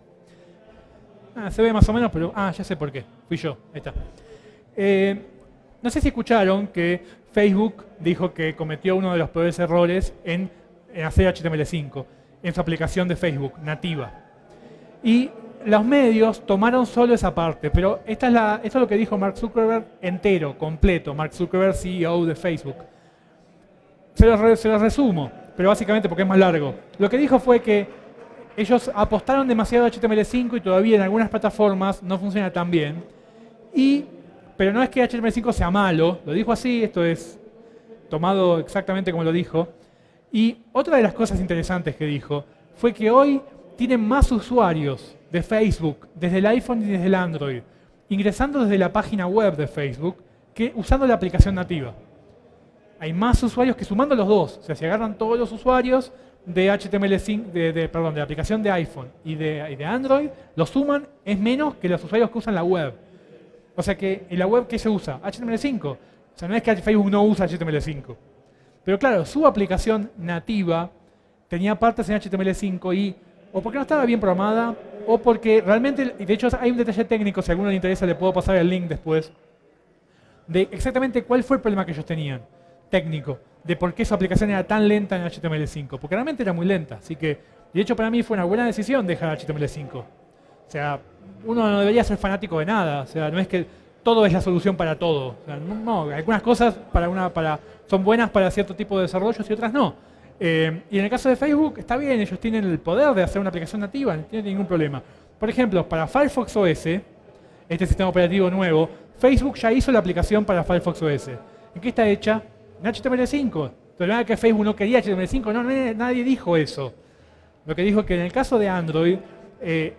Ah, se ve más o menos, pero... Ah, ya sé por qué. Fui yo. Ahí está. Eh, no sé si escucharon que Facebook dijo que cometió uno de los peores errores en, hacer HTML5, en su aplicación de Facebook nativa. Y los medios tomaron solo esa parte, pero esta es la, esto es lo que dijo Mark Zuckerberg entero, completo, Mark Zuckerberg, CEO de Facebook. Se los, se resumo, pero básicamente porque es más largo. Lo que dijo fue que ellos apostaron demasiado a HTML5 y todavía en algunas plataformas no funciona tan bien. Y pero no es que HTML5 sea malo, lo dijo así, esto es tomado exactamente como lo dijo. Y otra de las cosas interesantes que dijo fue que hoy tienen más usuarios de Facebook desde el iPhone y desde el Android, ingresando desde la página web de Facebook, que usando la aplicación nativa. Hay más usuarios que sumando los dos. O sea, si agarran todos los usuarios de HTML5, de, perdón, de la aplicación de iPhone y de, y de Android, los suman, es menos que los usuarios que usan la web. O sea que en la web, ¿qué se usa? HTML5. O sea, no es que Facebook no usa HTML5. Pero claro, su aplicación nativa tenía partes en HTML5 y o porque no estaba bien programada o porque realmente, y de hecho hay un detalle técnico, si a alguno le interesa le puedo pasar el link después, de exactamente cuál fue el problema que ellos tenían, técnico, de por qué su aplicación era tan lenta en HTML5, porque realmente era muy lenta, así que, de hecho para mí fue una buena decisión dejar HTML5. O sea, uno no debería ser fanático de nada. O sea, no es que todo es la solución para todo. no, algunas cosas para una, para, son buenas para cierto tipo de desarrollos y otras no. Eh, y en el caso de Facebook, está bien, ellos tienen el poder de hacer una aplicación nativa, no tienen ningún problema. Por ejemplo, para Firefox OS, este sistema operativo nuevo, Facebook ya hizo la aplicación para Firefox OS. ¿En qué está hecha? En HTML5. Pero que Facebook no quería HTML5, no, nadie dijo eso. Lo que dijo que en el caso de Android, eh,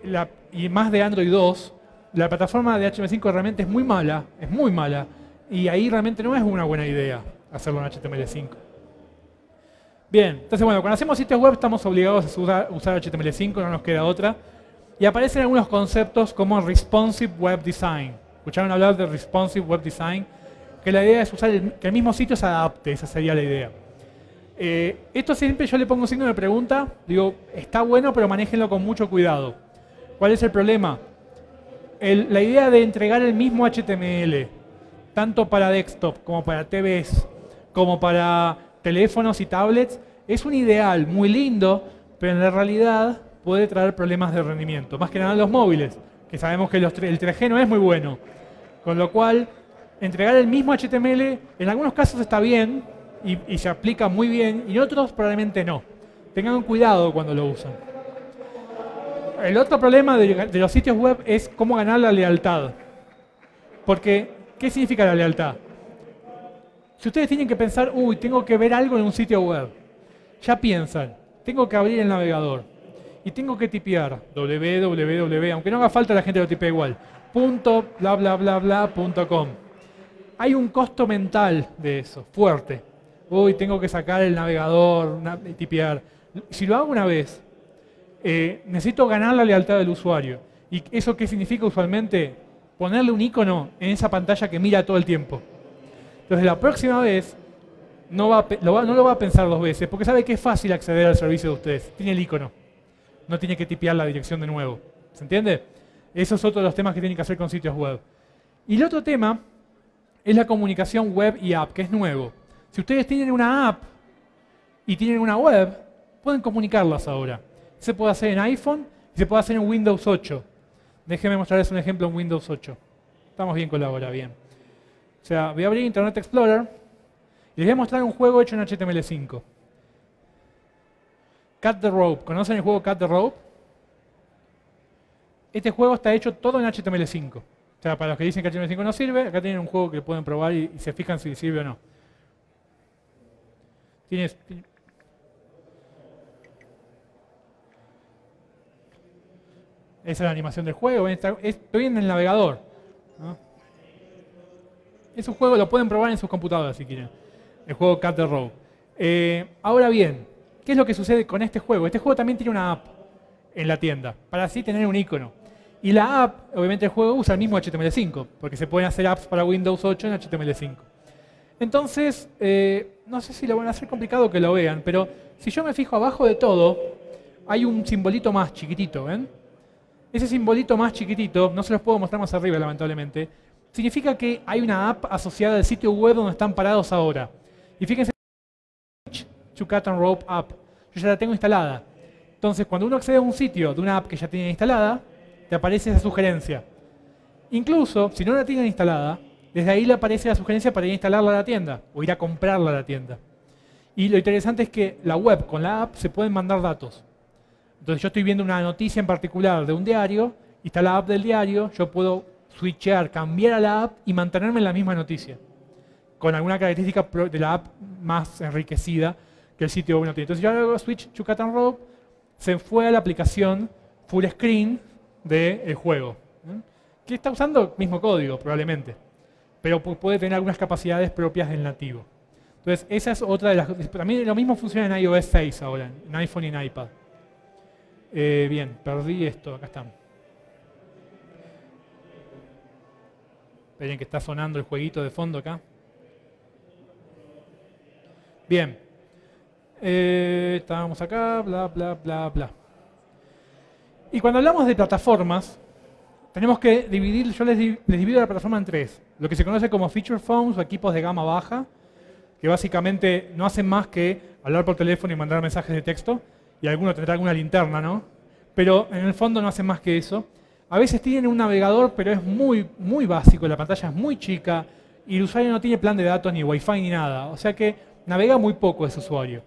y más de Android 2, la plataforma de HTML5 realmente es muy mala, es muy mala, y ahí realmente no es una buena idea hacerlo en HTML5. Bien, entonces bueno, cuando hacemos sitios web estamos obligados a usar, usar HTML5, no nos queda otra. Y aparecen algunos conceptos como Responsive Web Design. ¿Escucharon hablar de Responsive Web Design? Que la idea es usar que el mismo sitio se adapte, esa sería la idea. Eh, esto siempre yo le pongo un signo de pregunta, digo, está bueno, pero manéjenlo con mucho cuidado. ¿Cuál es el problema? la idea de entregar el mismo HTML, tanto para desktop como para TVs, como para teléfonos y tablets, es un ideal muy lindo, pero en la realidad puede traer problemas de rendimiento, más que nada en los móviles, que sabemos que el 3G no es muy bueno. Con lo cual, entregar el mismo HTML en algunos casos está bien y, se aplica muy bien, y otros probablemente no. Tengan cuidado cuando lo usan. El otro problema de, de los sitios web es cómo ganar la lealtad. Porque, ¿qué significa la lealtad? Si ustedes tienen que pensar, uy, tengo que ver algo en un sitio web, ya piensan, tengo que abrir el navegador, y tengo que tipear www, aunque no haga falta la gente lo tipea igual, punto bla bla bla bla punto com. Hay un costo mental de eso, fuerte. Uy, tengo que sacar el navegador tipear. Si lo hago una vez, eh, necesito ganar la lealtad del usuario. ¿Y eso qué significa usualmente? Ponerle un icono en esa pantalla que mira todo el tiempo. Entonces la próxima vez no, va, no lo va a pensar dos veces, porque sabe que es fácil acceder al servicio de ustedes. Tiene el icono no tiene que tipear la dirección de nuevo. ¿Se entiende? Esos es otro de los temas que tienen que hacer con sitios web. Y el otro tema es la comunicación web y app, que es nuevo. Si ustedes tienen una app y tienen una web, pueden comunicarlas ahora. Se puede hacer en iPhone y se puede hacer en Windows 8. Déjenme mostrarles un ejemplo en Windows 8. Estamos bien con la hora, bien. O sea, voy a abrir Internet Explorer y les voy a mostrar un juego hecho en HTML5. Cut the Rope. ¿Conocen el juego Cut the Rope? Este juego está hecho todo en HTML5. O sea, para los que dicen que HTML5 no sirve, acá tienen un juego que pueden probar y, se fijan si sirve o no. Tienes, Esa es la animación del juego. Estoy en el navegador. Es un juego, lo pueden probar en sus computadoras si quieren. El juego Cut the Rope. Eh, ahora bien, ¿Qué es lo que sucede con este juego? Este juego también tiene una app en la tienda, para así tener un icono. Y la app, obviamente el juego usa el mismo HTML5, porque se pueden hacer apps para Windows 8 en HTML5. Entonces, eh, no sé si lo van a hacer complicado que lo vean, pero si yo me fijo abajo de todo, hay un simbolito más chiquitito, ¿ven? Ese simbolito más chiquitito, no se los puedo mostrar más arriba lamentablemente, significa que hay una app asociada al sitio web donde están parados ahora. Y fíjense Cut and Rope App. Yo ya la tengo instalada. Entonces, cuando uno accede a un sitio de una app que ya tiene instalada, te aparece esa sugerencia. Incluso, si no la tienen instalada, desde ahí le aparece la sugerencia para ir a instalarla a la tienda o ir a comprarla a la tienda. Y lo interesante es que la web con la app se pueden mandar datos. Entonces yo estoy viendo una noticia en particular de un diario, y está la app del diario, yo puedo switchear, cambiar a la app y mantenerme en la misma noticia, con alguna característica de la app más enriquecida que el sitio web no tiene. Entonces yo hago switch and rope, se fue a la aplicación full screen del juego. Que está usando el mismo código, probablemente. Pero puede tener algunas capacidades propias del nativo. Entonces, esa es otra de las... También lo mismo funciona en iOS 6 ahora, en iPhone y en iPad. Eh, bien, perdí esto, acá estamos. Esperen que está sonando el jueguito de fondo acá. Bien. Eh, estábamos acá, bla, bla, bla, bla. Y cuando hablamos de plataformas, tenemos que dividir, yo les, divido la plataforma en tres. Lo que se conoce como feature phones o equipos de gama baja, que básicamente no hacen más que hablar por teléfono y mandar mensajes de texto, y alguno tendrá alguna linterna, ¿no? Pero en el fondo no hacen más que eso. A veces tienen un navegador, pero es muy, muy básico, la pantalla es muy chica, y el usuario no tiene plan de datos, ni wifi, ni nada. O sea que navega muy poco ese usuario.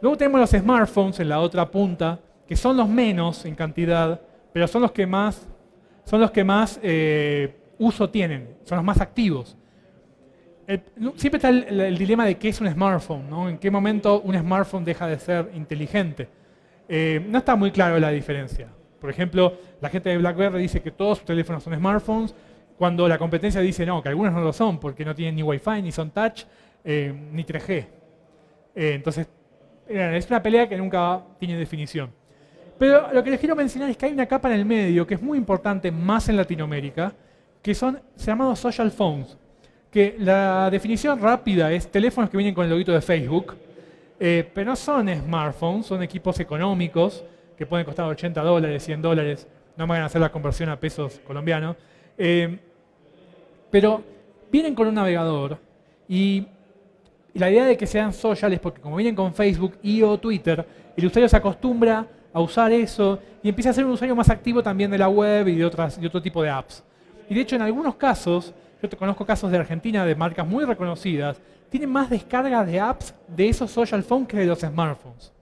Luego tenemos los smartphones en la otra punta, que son los menos en cantidad, pero son los que más, son los que más eh, uso tienen, son los más activos. siempre está el, dilema de qué es un smartphone, ¿no? en qué momento un smartphone deja de ser inteligente. Eh, no está muy claro la diferencia. Por ejemplo, la gente de BlackBerry dice que todos sus teléfonos son smartphones, cuando la competencia dice no, que algunos no lo son porque no tienen ni Wi-Fi, ni son touch, eh, ni 3G. entonces, es una pelea que nunca tiene definición. Pero lo que les quiero mencionar es que hay una capa en el medio que es muy importante, más en Latinoamérica, que son llamados social phones. Que la definición rápida es teléfonos que vienen con el loguito de Facebook, eh, pero no son smartphones, son equipos económicos que pueden costar 80 dólares, 100 dólares. No me van a hacer la conversión a pesos colombianos. Eh, pero vienen con un navegador y, la idea de que sean social es porque como vienen con Facebook y o Twitter, el usuario se acostumbra a usar eso y empieza a ser un usuario más activo también de la web y de, otras, de otro tipo de apps. Y de hecho, en algunos casos, yo te conozco casos de Argentina de marcas muy reconocidas, tienen más descargas de apps de esos social phones que de los smartphones.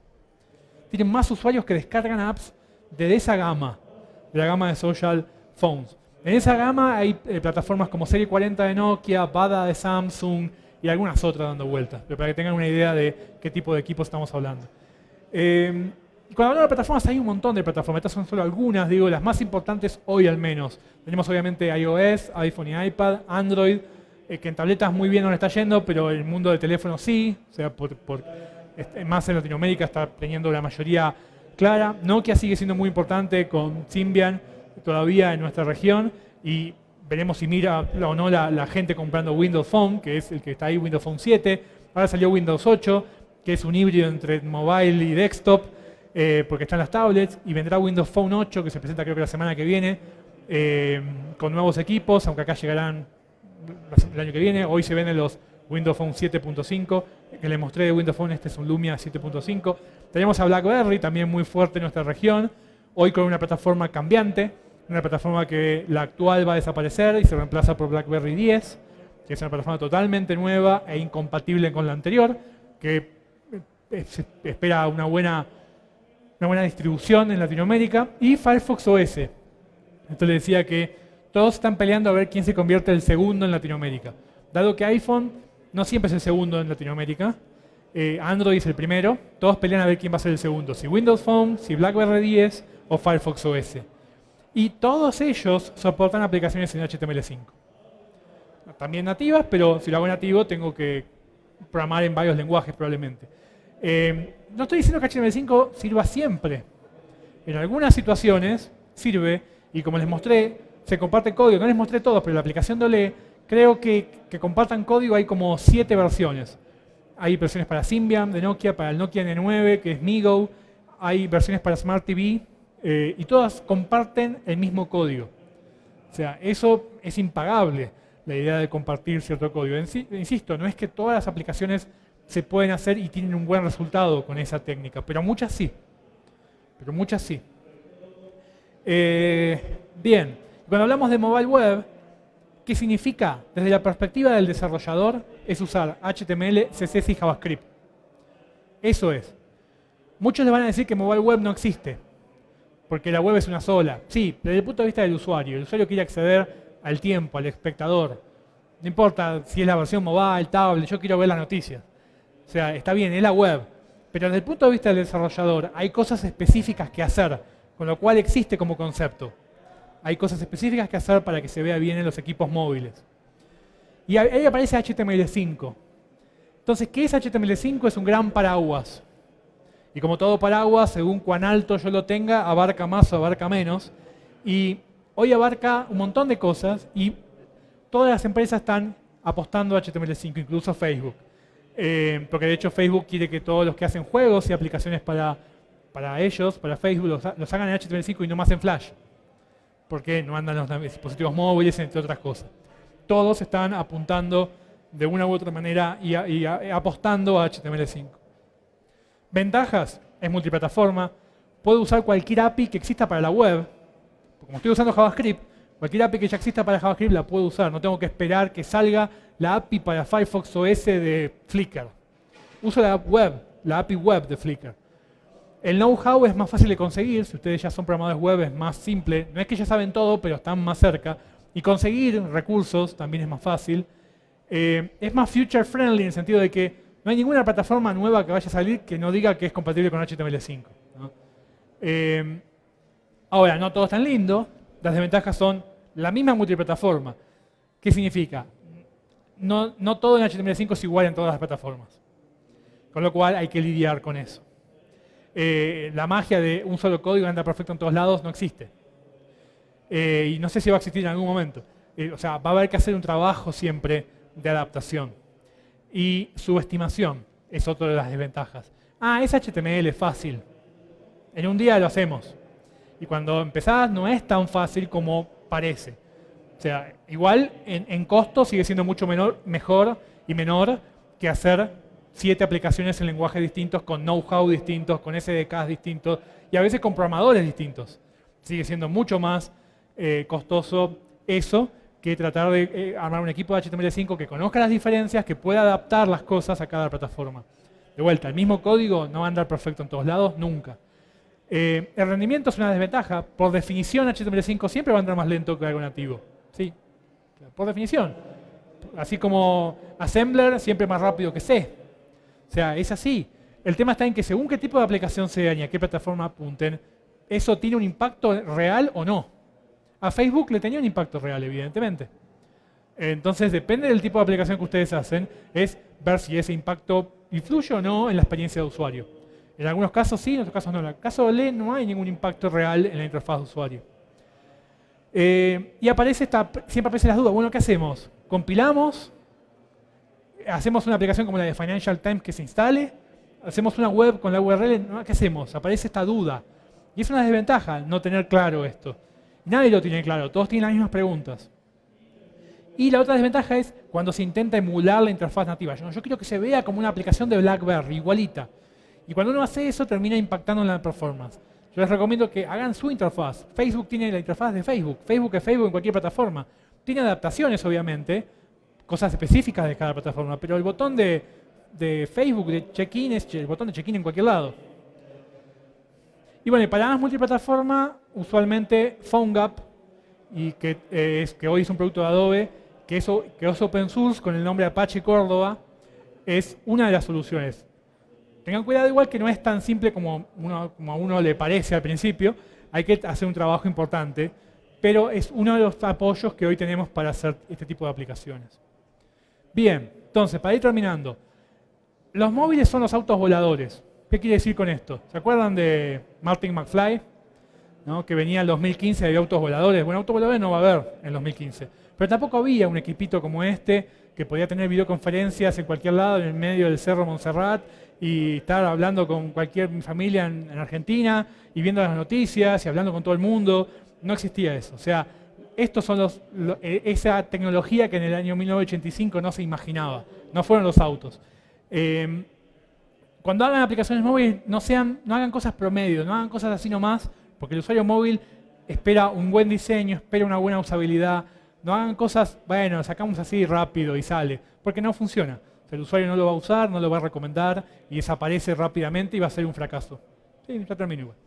Tienen más usuarios que descargan apps de esa gama, de la gama de social phones. En esa gama hay eh, plataformas como Serie 40 de Nokia, Bada de Samsung y algunas otras dando vueltas, pero para que tengan una idea de qué tipo de equipo estamos hablando. Eh, cuando hablamos de plataformas, hay un montón de plataformas. Estas son solo algunas, digo, las más importantes hoy al menos. Tenemos obviamente iOS, iPhone y iPad, Android, eh, que en tabletas muy bien no le está yendo, pero el mundo de teléfonos sí. O sea, por, este, más en Latinoamérica está teniendo la mayoría clara. Nokia sigue siendo muy importante con Symbian todavía en nuestra región. Y veremos si mira o no la, la gente comprando Windows Phone, que es el que está ahí, Windows Phone 7. Ahora salió Windows 8, que es un híbrido entre mobile y desktop eh, porque están las tablets, y vendrá Windows Phone 8, que se presenta creo que la semana que viene, eh, con nuevos equipos, aunque acá llegarán el año que viene. Hoy se venden los Windows Phone 7.5, que les mostré de Windows Phone, este es un Lumia 7.5. Tenemos a BlackBerry, también muy fuerte en nuestra región, hoy con una plataforma cambiante, una plataforma que la actual va a desaparecer y se reemplaza por BlackBerry 10, que es una plataforma totalmente nueva e incompatible con la anterior, que eh, espera una buena una buena distribución en Latinoamérica, y Firefox OS. Esto le decía que todos están peleando a ver quién se convierte el segundo en Latinoamérica. Dado que iPhone no siempre es el segundo en Latinoamérica, eh, Android es el primero, todos pelean a ver quién va a ser el segundo, si Windows Phone, si BlackBerry 10 o Firefox OS. Y todos ellos soportan aplicaciones en HTML5. También nativas, pero si lo hago nativo tengo que programar en varios lenguajes probablemente. Eh, no estoy diciendo que HTML5 sirva siempre. En algunas situaciones sirve, y como les mostré, se comparte código. No les mostré todos, pero la aplicación de OLE, creo que, que compartan código hay como siete versiones. Hay versiones para Symbian de Nokia, para el Nokia N9, que es Migo. Hay versiones para Smart TV, eh, y todas comparten el mismo código. O sea, eso es impagable, la idea de compartir cierto código. Insisto, no es que todas las aplicaciones se pueden hacer y tienen un buen resultado con esa técnica, pero muchas sí. Pero muchas sí. Eh, bien, cuando hablamos de mobile web, ¿qué significa? Desde la perspectiva del desarrollador es usar HTML, CSS y JavaScript. Eso es. Muchos le van a decir que mobile web no existe, porque la web es una sola. Sí, desde el punto de vista del usuario. El usuario quiere acceder al tiempo, al espectador. No importa si es la versión mobile, tablet, yo quiero ver las noticias. O sea, está bien, es la web, pero desde el punto de vista del desarrollador hay cosas específicas que hacer, con lo cual existe como concepto. Hay cosas específicas que hacer para que se vea bien en los equipos móviles. Y ahí aparece HTML5. Entonces, ¿qué es HTML5? Es un gran paraguas. Y como todo paraguas, según cuán alto yo lo tenga, abarca más o abarca menos. Y hoy abarca un montón de cosas y todas las empresas están apostando a HTML5, incluso Facebook. Eh, porque de hecho Facebook quiere que todos los que hacen juegos y aplicaciones para, para ellos, para Facebook, los, hagan en HTML5 y no más en Flash. Porque no andan los dispositivos móviles, entre otras cosas. Todos están apuntando de una u otra manera y, apostando a HTML5. Ventajas, es multiplataforma, puedo usar cualquier API que exista para la web. Como estoy usando JavaScript, cualquier API que ya exista para JavaScript la puedo usar, no tengo que esperar que salga la API para Firefox OS de Flickr. Uso la web, la API web de Flickr. El know-how es más fácil de conseguir, si ustedes ya son programadores web es más simple, no es que ya saben todo, pero están más cerca. Y conseguir recursos también es más fácil. Eh, es más future friendly en el sentido de que no hay ninguna plataforma nueva que vaya a salir que no diga que es compatible con HTML5. Eh, ahora, no todo es tan lindo, las desventajas son la misma multiplataforma. ¿Qué significa? No, no todo en HTML5 es igual en todas las plataformas. Con lo cual hay que lidiar con eso. Eh, la magia de un solo código anda perfecto en todos lados no existe. Eh, y no sé si va a existir en algún momento. Eh, o sea, va a haber que hacer un trabajo siempre de adaptación. Y subestimación es otra de las desventajas. Ah, es HTML, fácil. En un día lo hacemos. Y cuando empezás no es tan fácil como parece. O sea, igual en, en costo sigue siendo mucho menor, mejor y menor que hacer siete aplicaciones en lenguajes distintos, con know-how distintos, con SDKs distintos y a veces con programadores distintos. Sigue siendo mucho más eh, costoso eso que tratar de eh, armar un equipo de HTML5 que conozca las diferencias, que pueda adaptar las cosas a cada plataforma. De vuelta, el mismo código no va a andar perfecto en todos lados, nunca. Eh, el rendimiento es una desventaja. Por definición, HTML5 siempre va a andar más lento que algo nativo. ¿sí? Por definición. Así como Assembler siempre más rápido que C. O sea, es así. El tema está en que según qué tipo de aplicación sea y qué plataforma apunten, eso tiene un impacto real o no. A Facebook le tenía un impacto real, evidentemente. Entonces, depende del tipo de aplicación que ustedes hacen, es ver si ese impacto influye o no en la experiencia de usuario. En algunos casos sí, en otros casos no. En el caso de LE no hay ningún impacto real en la interfaz de usuario. Eh, y aparece esta, siempre aparecen las dudas. Bueno, ¿qué hacemos? ¿Compilamos? hacemos una aplicación como la de Financial Times que se instale, hacemos una web con la URL, ¿qué hacemos? Aparece esta duda. Y es una desventaja no tener claro esto. Nadie lo tiene claro, todos tienen las mismas preguntas. Y la otra desventaja es cuando se intenta emular la interfaz nativa. Yo, yo quiero que se vea como una aplicación de BlackBerry, igualita. Y cuando uno hace eso, termina impactando en la performance. Yo les recomiendo que hagan su interfaz. Facebook tiene la interfaz de Facebook. Facebook es Facebook en cualquier plataforma. Tiene adaptaciones, obviamente, cosas específicas de cada plataforma, pero el botón de, Facebook de check-in es el botón de check-in en cualquier lado. Y bueno, para más multiplataforma, usualmente PhoneGap, y que, eh, es, que hoy es un producto de Adobe, que es, que es open source con el nombre Apache Córdoba, es una de las soluciones. Tengan cuidado igual que no es tan simple como, uno, como a uno le parece al principio, hay que hacer un trabajo importante, pero es uno de los apoyos que hoy tenemos para hacer este tipo de aplicaciones. Bien, entonces, para ir terminando, los móviles son los autos voladores. ¿Qué quiere decir con esto? ¿Se acuerdan de Martin McFly? Que venía en 2015 de autos voladores. Bueno, autos voladores no va a haber en 2015. Pero tampoco había un equipito como este que podía tener videoconferencias en cualquier lado, en el medio del Cerro Montserrat, y estar hablando con cualquier familia en, en Argentina, y viendo las noticias, y hablando con todo el mundo. No existía eso. O sea, estos son los, e, esa tecnología que en el año 1985 no se imaginaba, no fueron los autos. Eh, cuando hagan aplicaciones móviles, no, sean, no hagan cosas promedio, no hagan cosas así nomás, porque el usuario móvil espera un buen diseño, espera una buena usabilidad. No hagan cosas, bueno, sacamos así rápido y sale, porque no funciona. El usuario no lo va a usar, no lo va a recomendar y desaparece rápidamente y va a ser un fracaso. Sí, ya termino igual.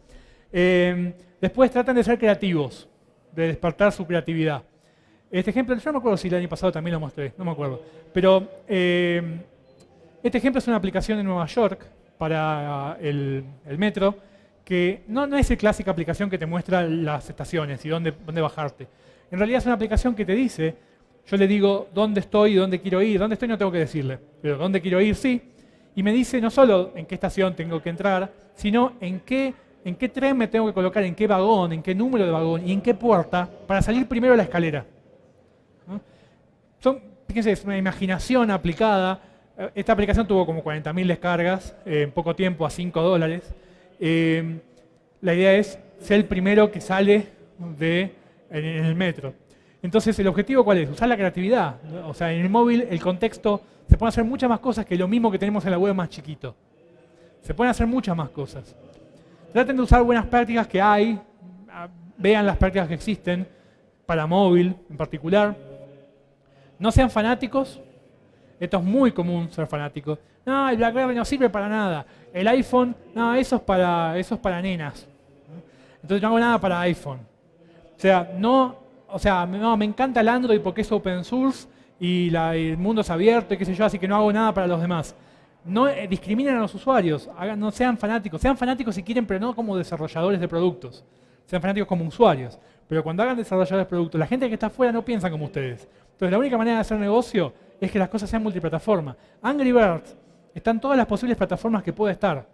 Eh, después tratan de ser creativos de despertar su creatividad. Este ejemplo, yo no me acuerdo si el año pasado también lo mostré, no me acuerdo. Pero eh, este ejemplo es una aplicación de Nueva York para el, metro, que no, no, es la clásica aplicación que te muestra las estaciones y dónde, dónde bajarte. En realidad es una aplicación que te dice, yo le digo dónde estoy y dónde quiero ir. Dónde estoy no tengo que decirle, pero dónde quiero ir sí. Y me dice no solo en qué estación tengo que entrar, sino en qué en qué tren me tengo que colocar, en qué vagón, en qué número de vagón y en qué puerta para salir primero a la escalera. Son, fíjense, es una imaginación aplicada. Eh, esta aplicación tuvo como 40.000 descargas eh, en poco tiempo a 5 dólares. Eh, la idea es ser el primero que sale de, en, el metro. Entonces, ¿el objetivo cuál es? Usar la creatividad. O sea, en el móvil el contexto se pueden hacer muchas más cosas que lo mismo que tenemos en la web más chiquito. Se pueden hacer muchas más cosas. Traten de usar buenas prácticas que hay, vean las prácticas que existen, para móvil en particular. No sean fanáticos, esto es muy común ser fanático. No, el BlackBerry no sirve para nada. El iPhone, no, eso es para, eso es para nenas. Entonces no hago nada para iPhone. O sea, no, o sea, no, me encanta el Android porque es open source y, la, el mundo es abierto y qué sé yo, así que no hago nada para los demás no eh, discriminen a los usuarios, no sean fanáticos, sean fanáticos si quieren, pero no como desarrolladores de productos, sean fanáticos como usuarios. Pero cuando hagan desarrolladores de productos, la gente que está afuera no piensa como ustedes. Entonces la única manera de hacer negocio es que las cosas sean multiplataforma. Angry Birds están todas las posibles plataformas que puede estar.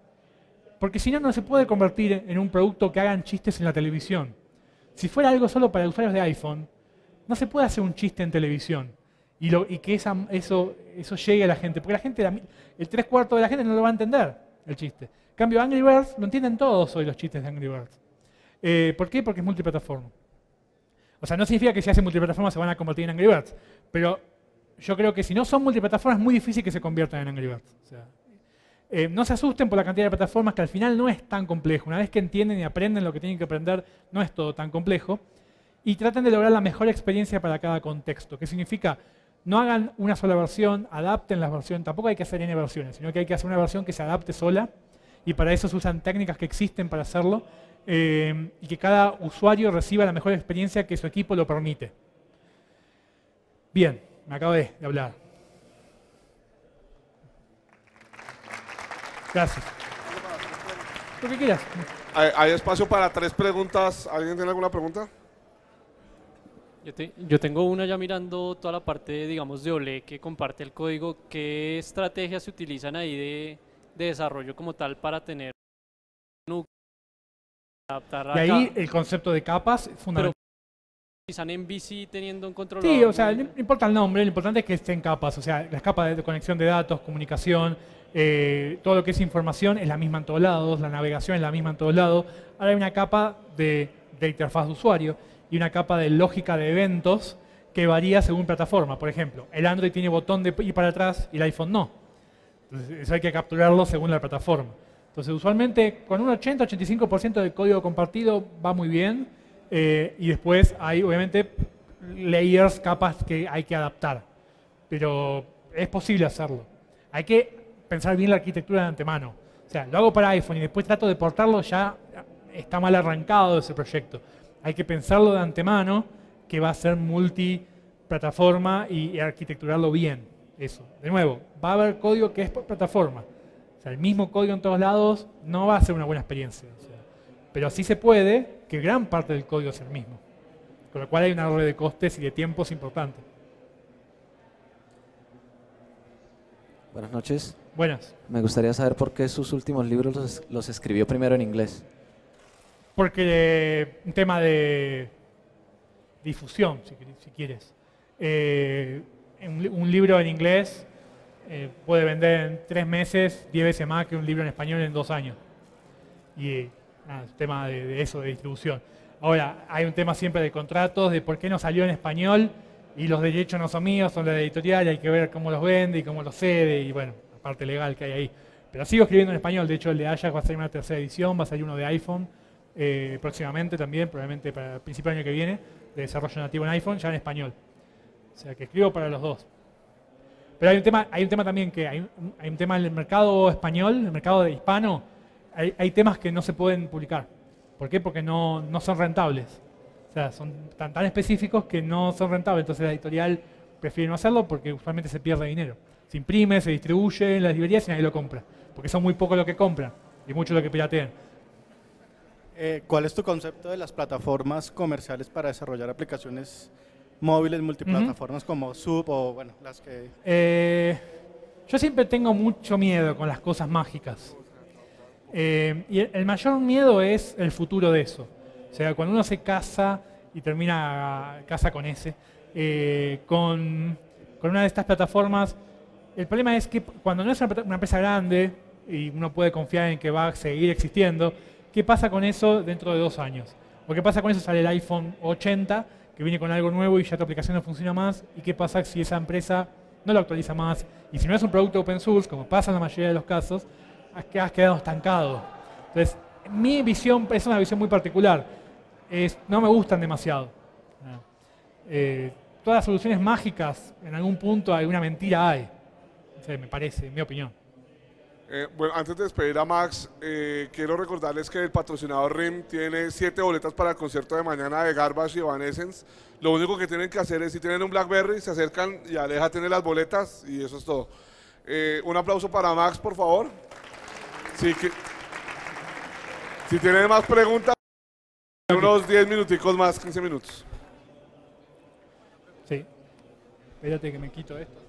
Porque si no, no se puede convertir en un producto que hagan chistes en la televisión. Si fuera algo solo para usuarios de iPhone, no se puede hacer un chiste en televisión y, que eso, llegue a la gente. Porque la gente, el tres cuartos de la gente no lo va a entender, el chiste. En cambio, Angry Birds lo entienden todos hoy los chistes de Angry Birds. Eh, ¿Por qué? Porque es multiplataforma. O sea, no significa que si hacen multiplataforma se van a convertir en Angry Birds. Pero yo creo que si no son multiplataformas es muy difícil que se conviertan en Angry Birds. Eh, no se asusten por la cantidad de plataformas que al final no es tan complejo. Una vez que entienden y aprenden lo que tienen que aprender, no es todo tan complejo. Y traten de lograr la mejor experiencia para cada contexto. ¿Qué significa? no hagan una sola versión, adapten la versión, tampoco hay que hacer N versiones, sino que hay que hacer una versión que se adapte sola y para eso se usan técnicas que existen para hacerlo eh, y que cada usuario reciba la mejor experiencia que su equipo lo permite. Bien, me acabé de hablar. Gracias. Lo que quieras. ¿Hay, espacio para tres preguntas? ¿Alguien tiene alguna pregunta? Yo, tengo una ya mirando toda la parte, digamos, de OLE que comparte el código. ¿Qué estrategias se utilizan ahí de, desarrollo como tal para tener adaptar Y ahí el concepto de capas es fundamental. utilizan en VC teniendo un control. Sí, o sea, no importa el nombre, lo importante es que estén capas. O sea, las capas de conexión de datos, comunicación, eh, todo lo que es información es la misma en todos lados, la navegación es la misma en todos lados. Ahora hay una capa de, interfaz de usuario y una capa de lógica de eventos que varía según plataforma. Por ejemplo, el Android tiene botón de ir para atrás y el iPhone no. Entonces, eso hay que capturarlo según la plataforma. Entonces, usualmente con un 80-85% del código compartido va muy bien eh, y después hay, obviamente, layers, capas que hay que adaptar. Pero es posible hacerlo. Hay que pensar bien la arquitectura de antemano. O sea, lo hago para iPhone y después trato de portarlo, ya está mal arrancado ese proyecto hay que pensarlo de antemano que va a ser multiplataforma y, arquitecturarlo bien. Eso. De nuevo, va a haber código que es por plataforma. O sea, el mismo código en todos lados no va a ser una buena experiencia. pero sí se puede que gran parte del código sea el mismo. Con lo cual hay una red de costes y de tiempos importante. Buenas noches. Buenas. Me gustaría saber por qué sus últimos libros los escribió primero en inglés. Porque un tema de difusión, si, quieres. Eh, un, libro en inglés eh, puede vender en tres meses diez veces más que un libro en español en dos años. Y nada, tema de, eso, de distribución. Ahora, hay un tema siempre de contratos, de por qué no salió en español y los derechos no son míos, son de la editorial, hay que ver cómo los vende y cómo los cede y bueno, parte legal que hay ahí. Pero sigo escribiendo en español, de hecho el de Ajax va a salir una tercera edición, va a salir uno de iPhone eh, próximamente también, probablemente para el principio del año que viene, de desarrollo nativo en iPhone, ya en español. O sea que escribo para los dos. Pero hay un tema, hay un tema también que hay un, tema en el mercado español, en el mercado de hispano, hay, temas que no se pueden publicar. ¿Por qué? Porque no, no son rentables. O sea, son tan, tan específicos que no son rentables. Entonces la editorial prefiere no hacerlo porque usualmente se pierde dinero. Se imprime, se distribuye en las librerías y nadie lo compra. Porque son muy pocos lo que compran y mucho lo que piratean. Eh, ¿Cuál es tu concepto de las plataformas comerciales para desarrollar aplicaciones móviles multiplataformas como Sub o bueno, las que... Eh, yo siempre tengo mucho miedo con las cosas mágicas. Eh, y el, mayor miedo es el futuro de eso. O sea, cuando uno se casa y termina casa con ese, con, con, una de estas plataformas, el problema es que cuando no es una empresa grande y uno puede confiar en que va a seguir existiendo, ¿Qué pasa con eso dentro de dos años? ¿O qué pasa con eso? Sale el iPhone 80, que viene con algo nuevo y ya tu aplicación no funciona más. ¿Y qué pasa si esa empresa no lo actualiza más? Y si no es un producto open source, como pasa en la mayoría de los casos, has quedado estancado. Entonces, mi visión es una visión muy particular. No me gustan demasiado. Eh, todas las soluciones mágicas, en algún punto alguna mentira hay. Me parece, en mi opinión. Eh, bueno, antes de despedir a Max, eh, quiero recordarles que el patrocinador RIM tiene siete boletas para el concierto de mañana de Garbage y Evanescence. Lo único que tienen que hacer es, si tienen un Blackberry, se acercan y Aleja tiene las boletas y eso es todo. Eh, un aplauso para Max, por favor. Sí, que- si tienen más preguntas, unos 10 minuticos más, 15 minutos. Sí. Espérate que me quito esto.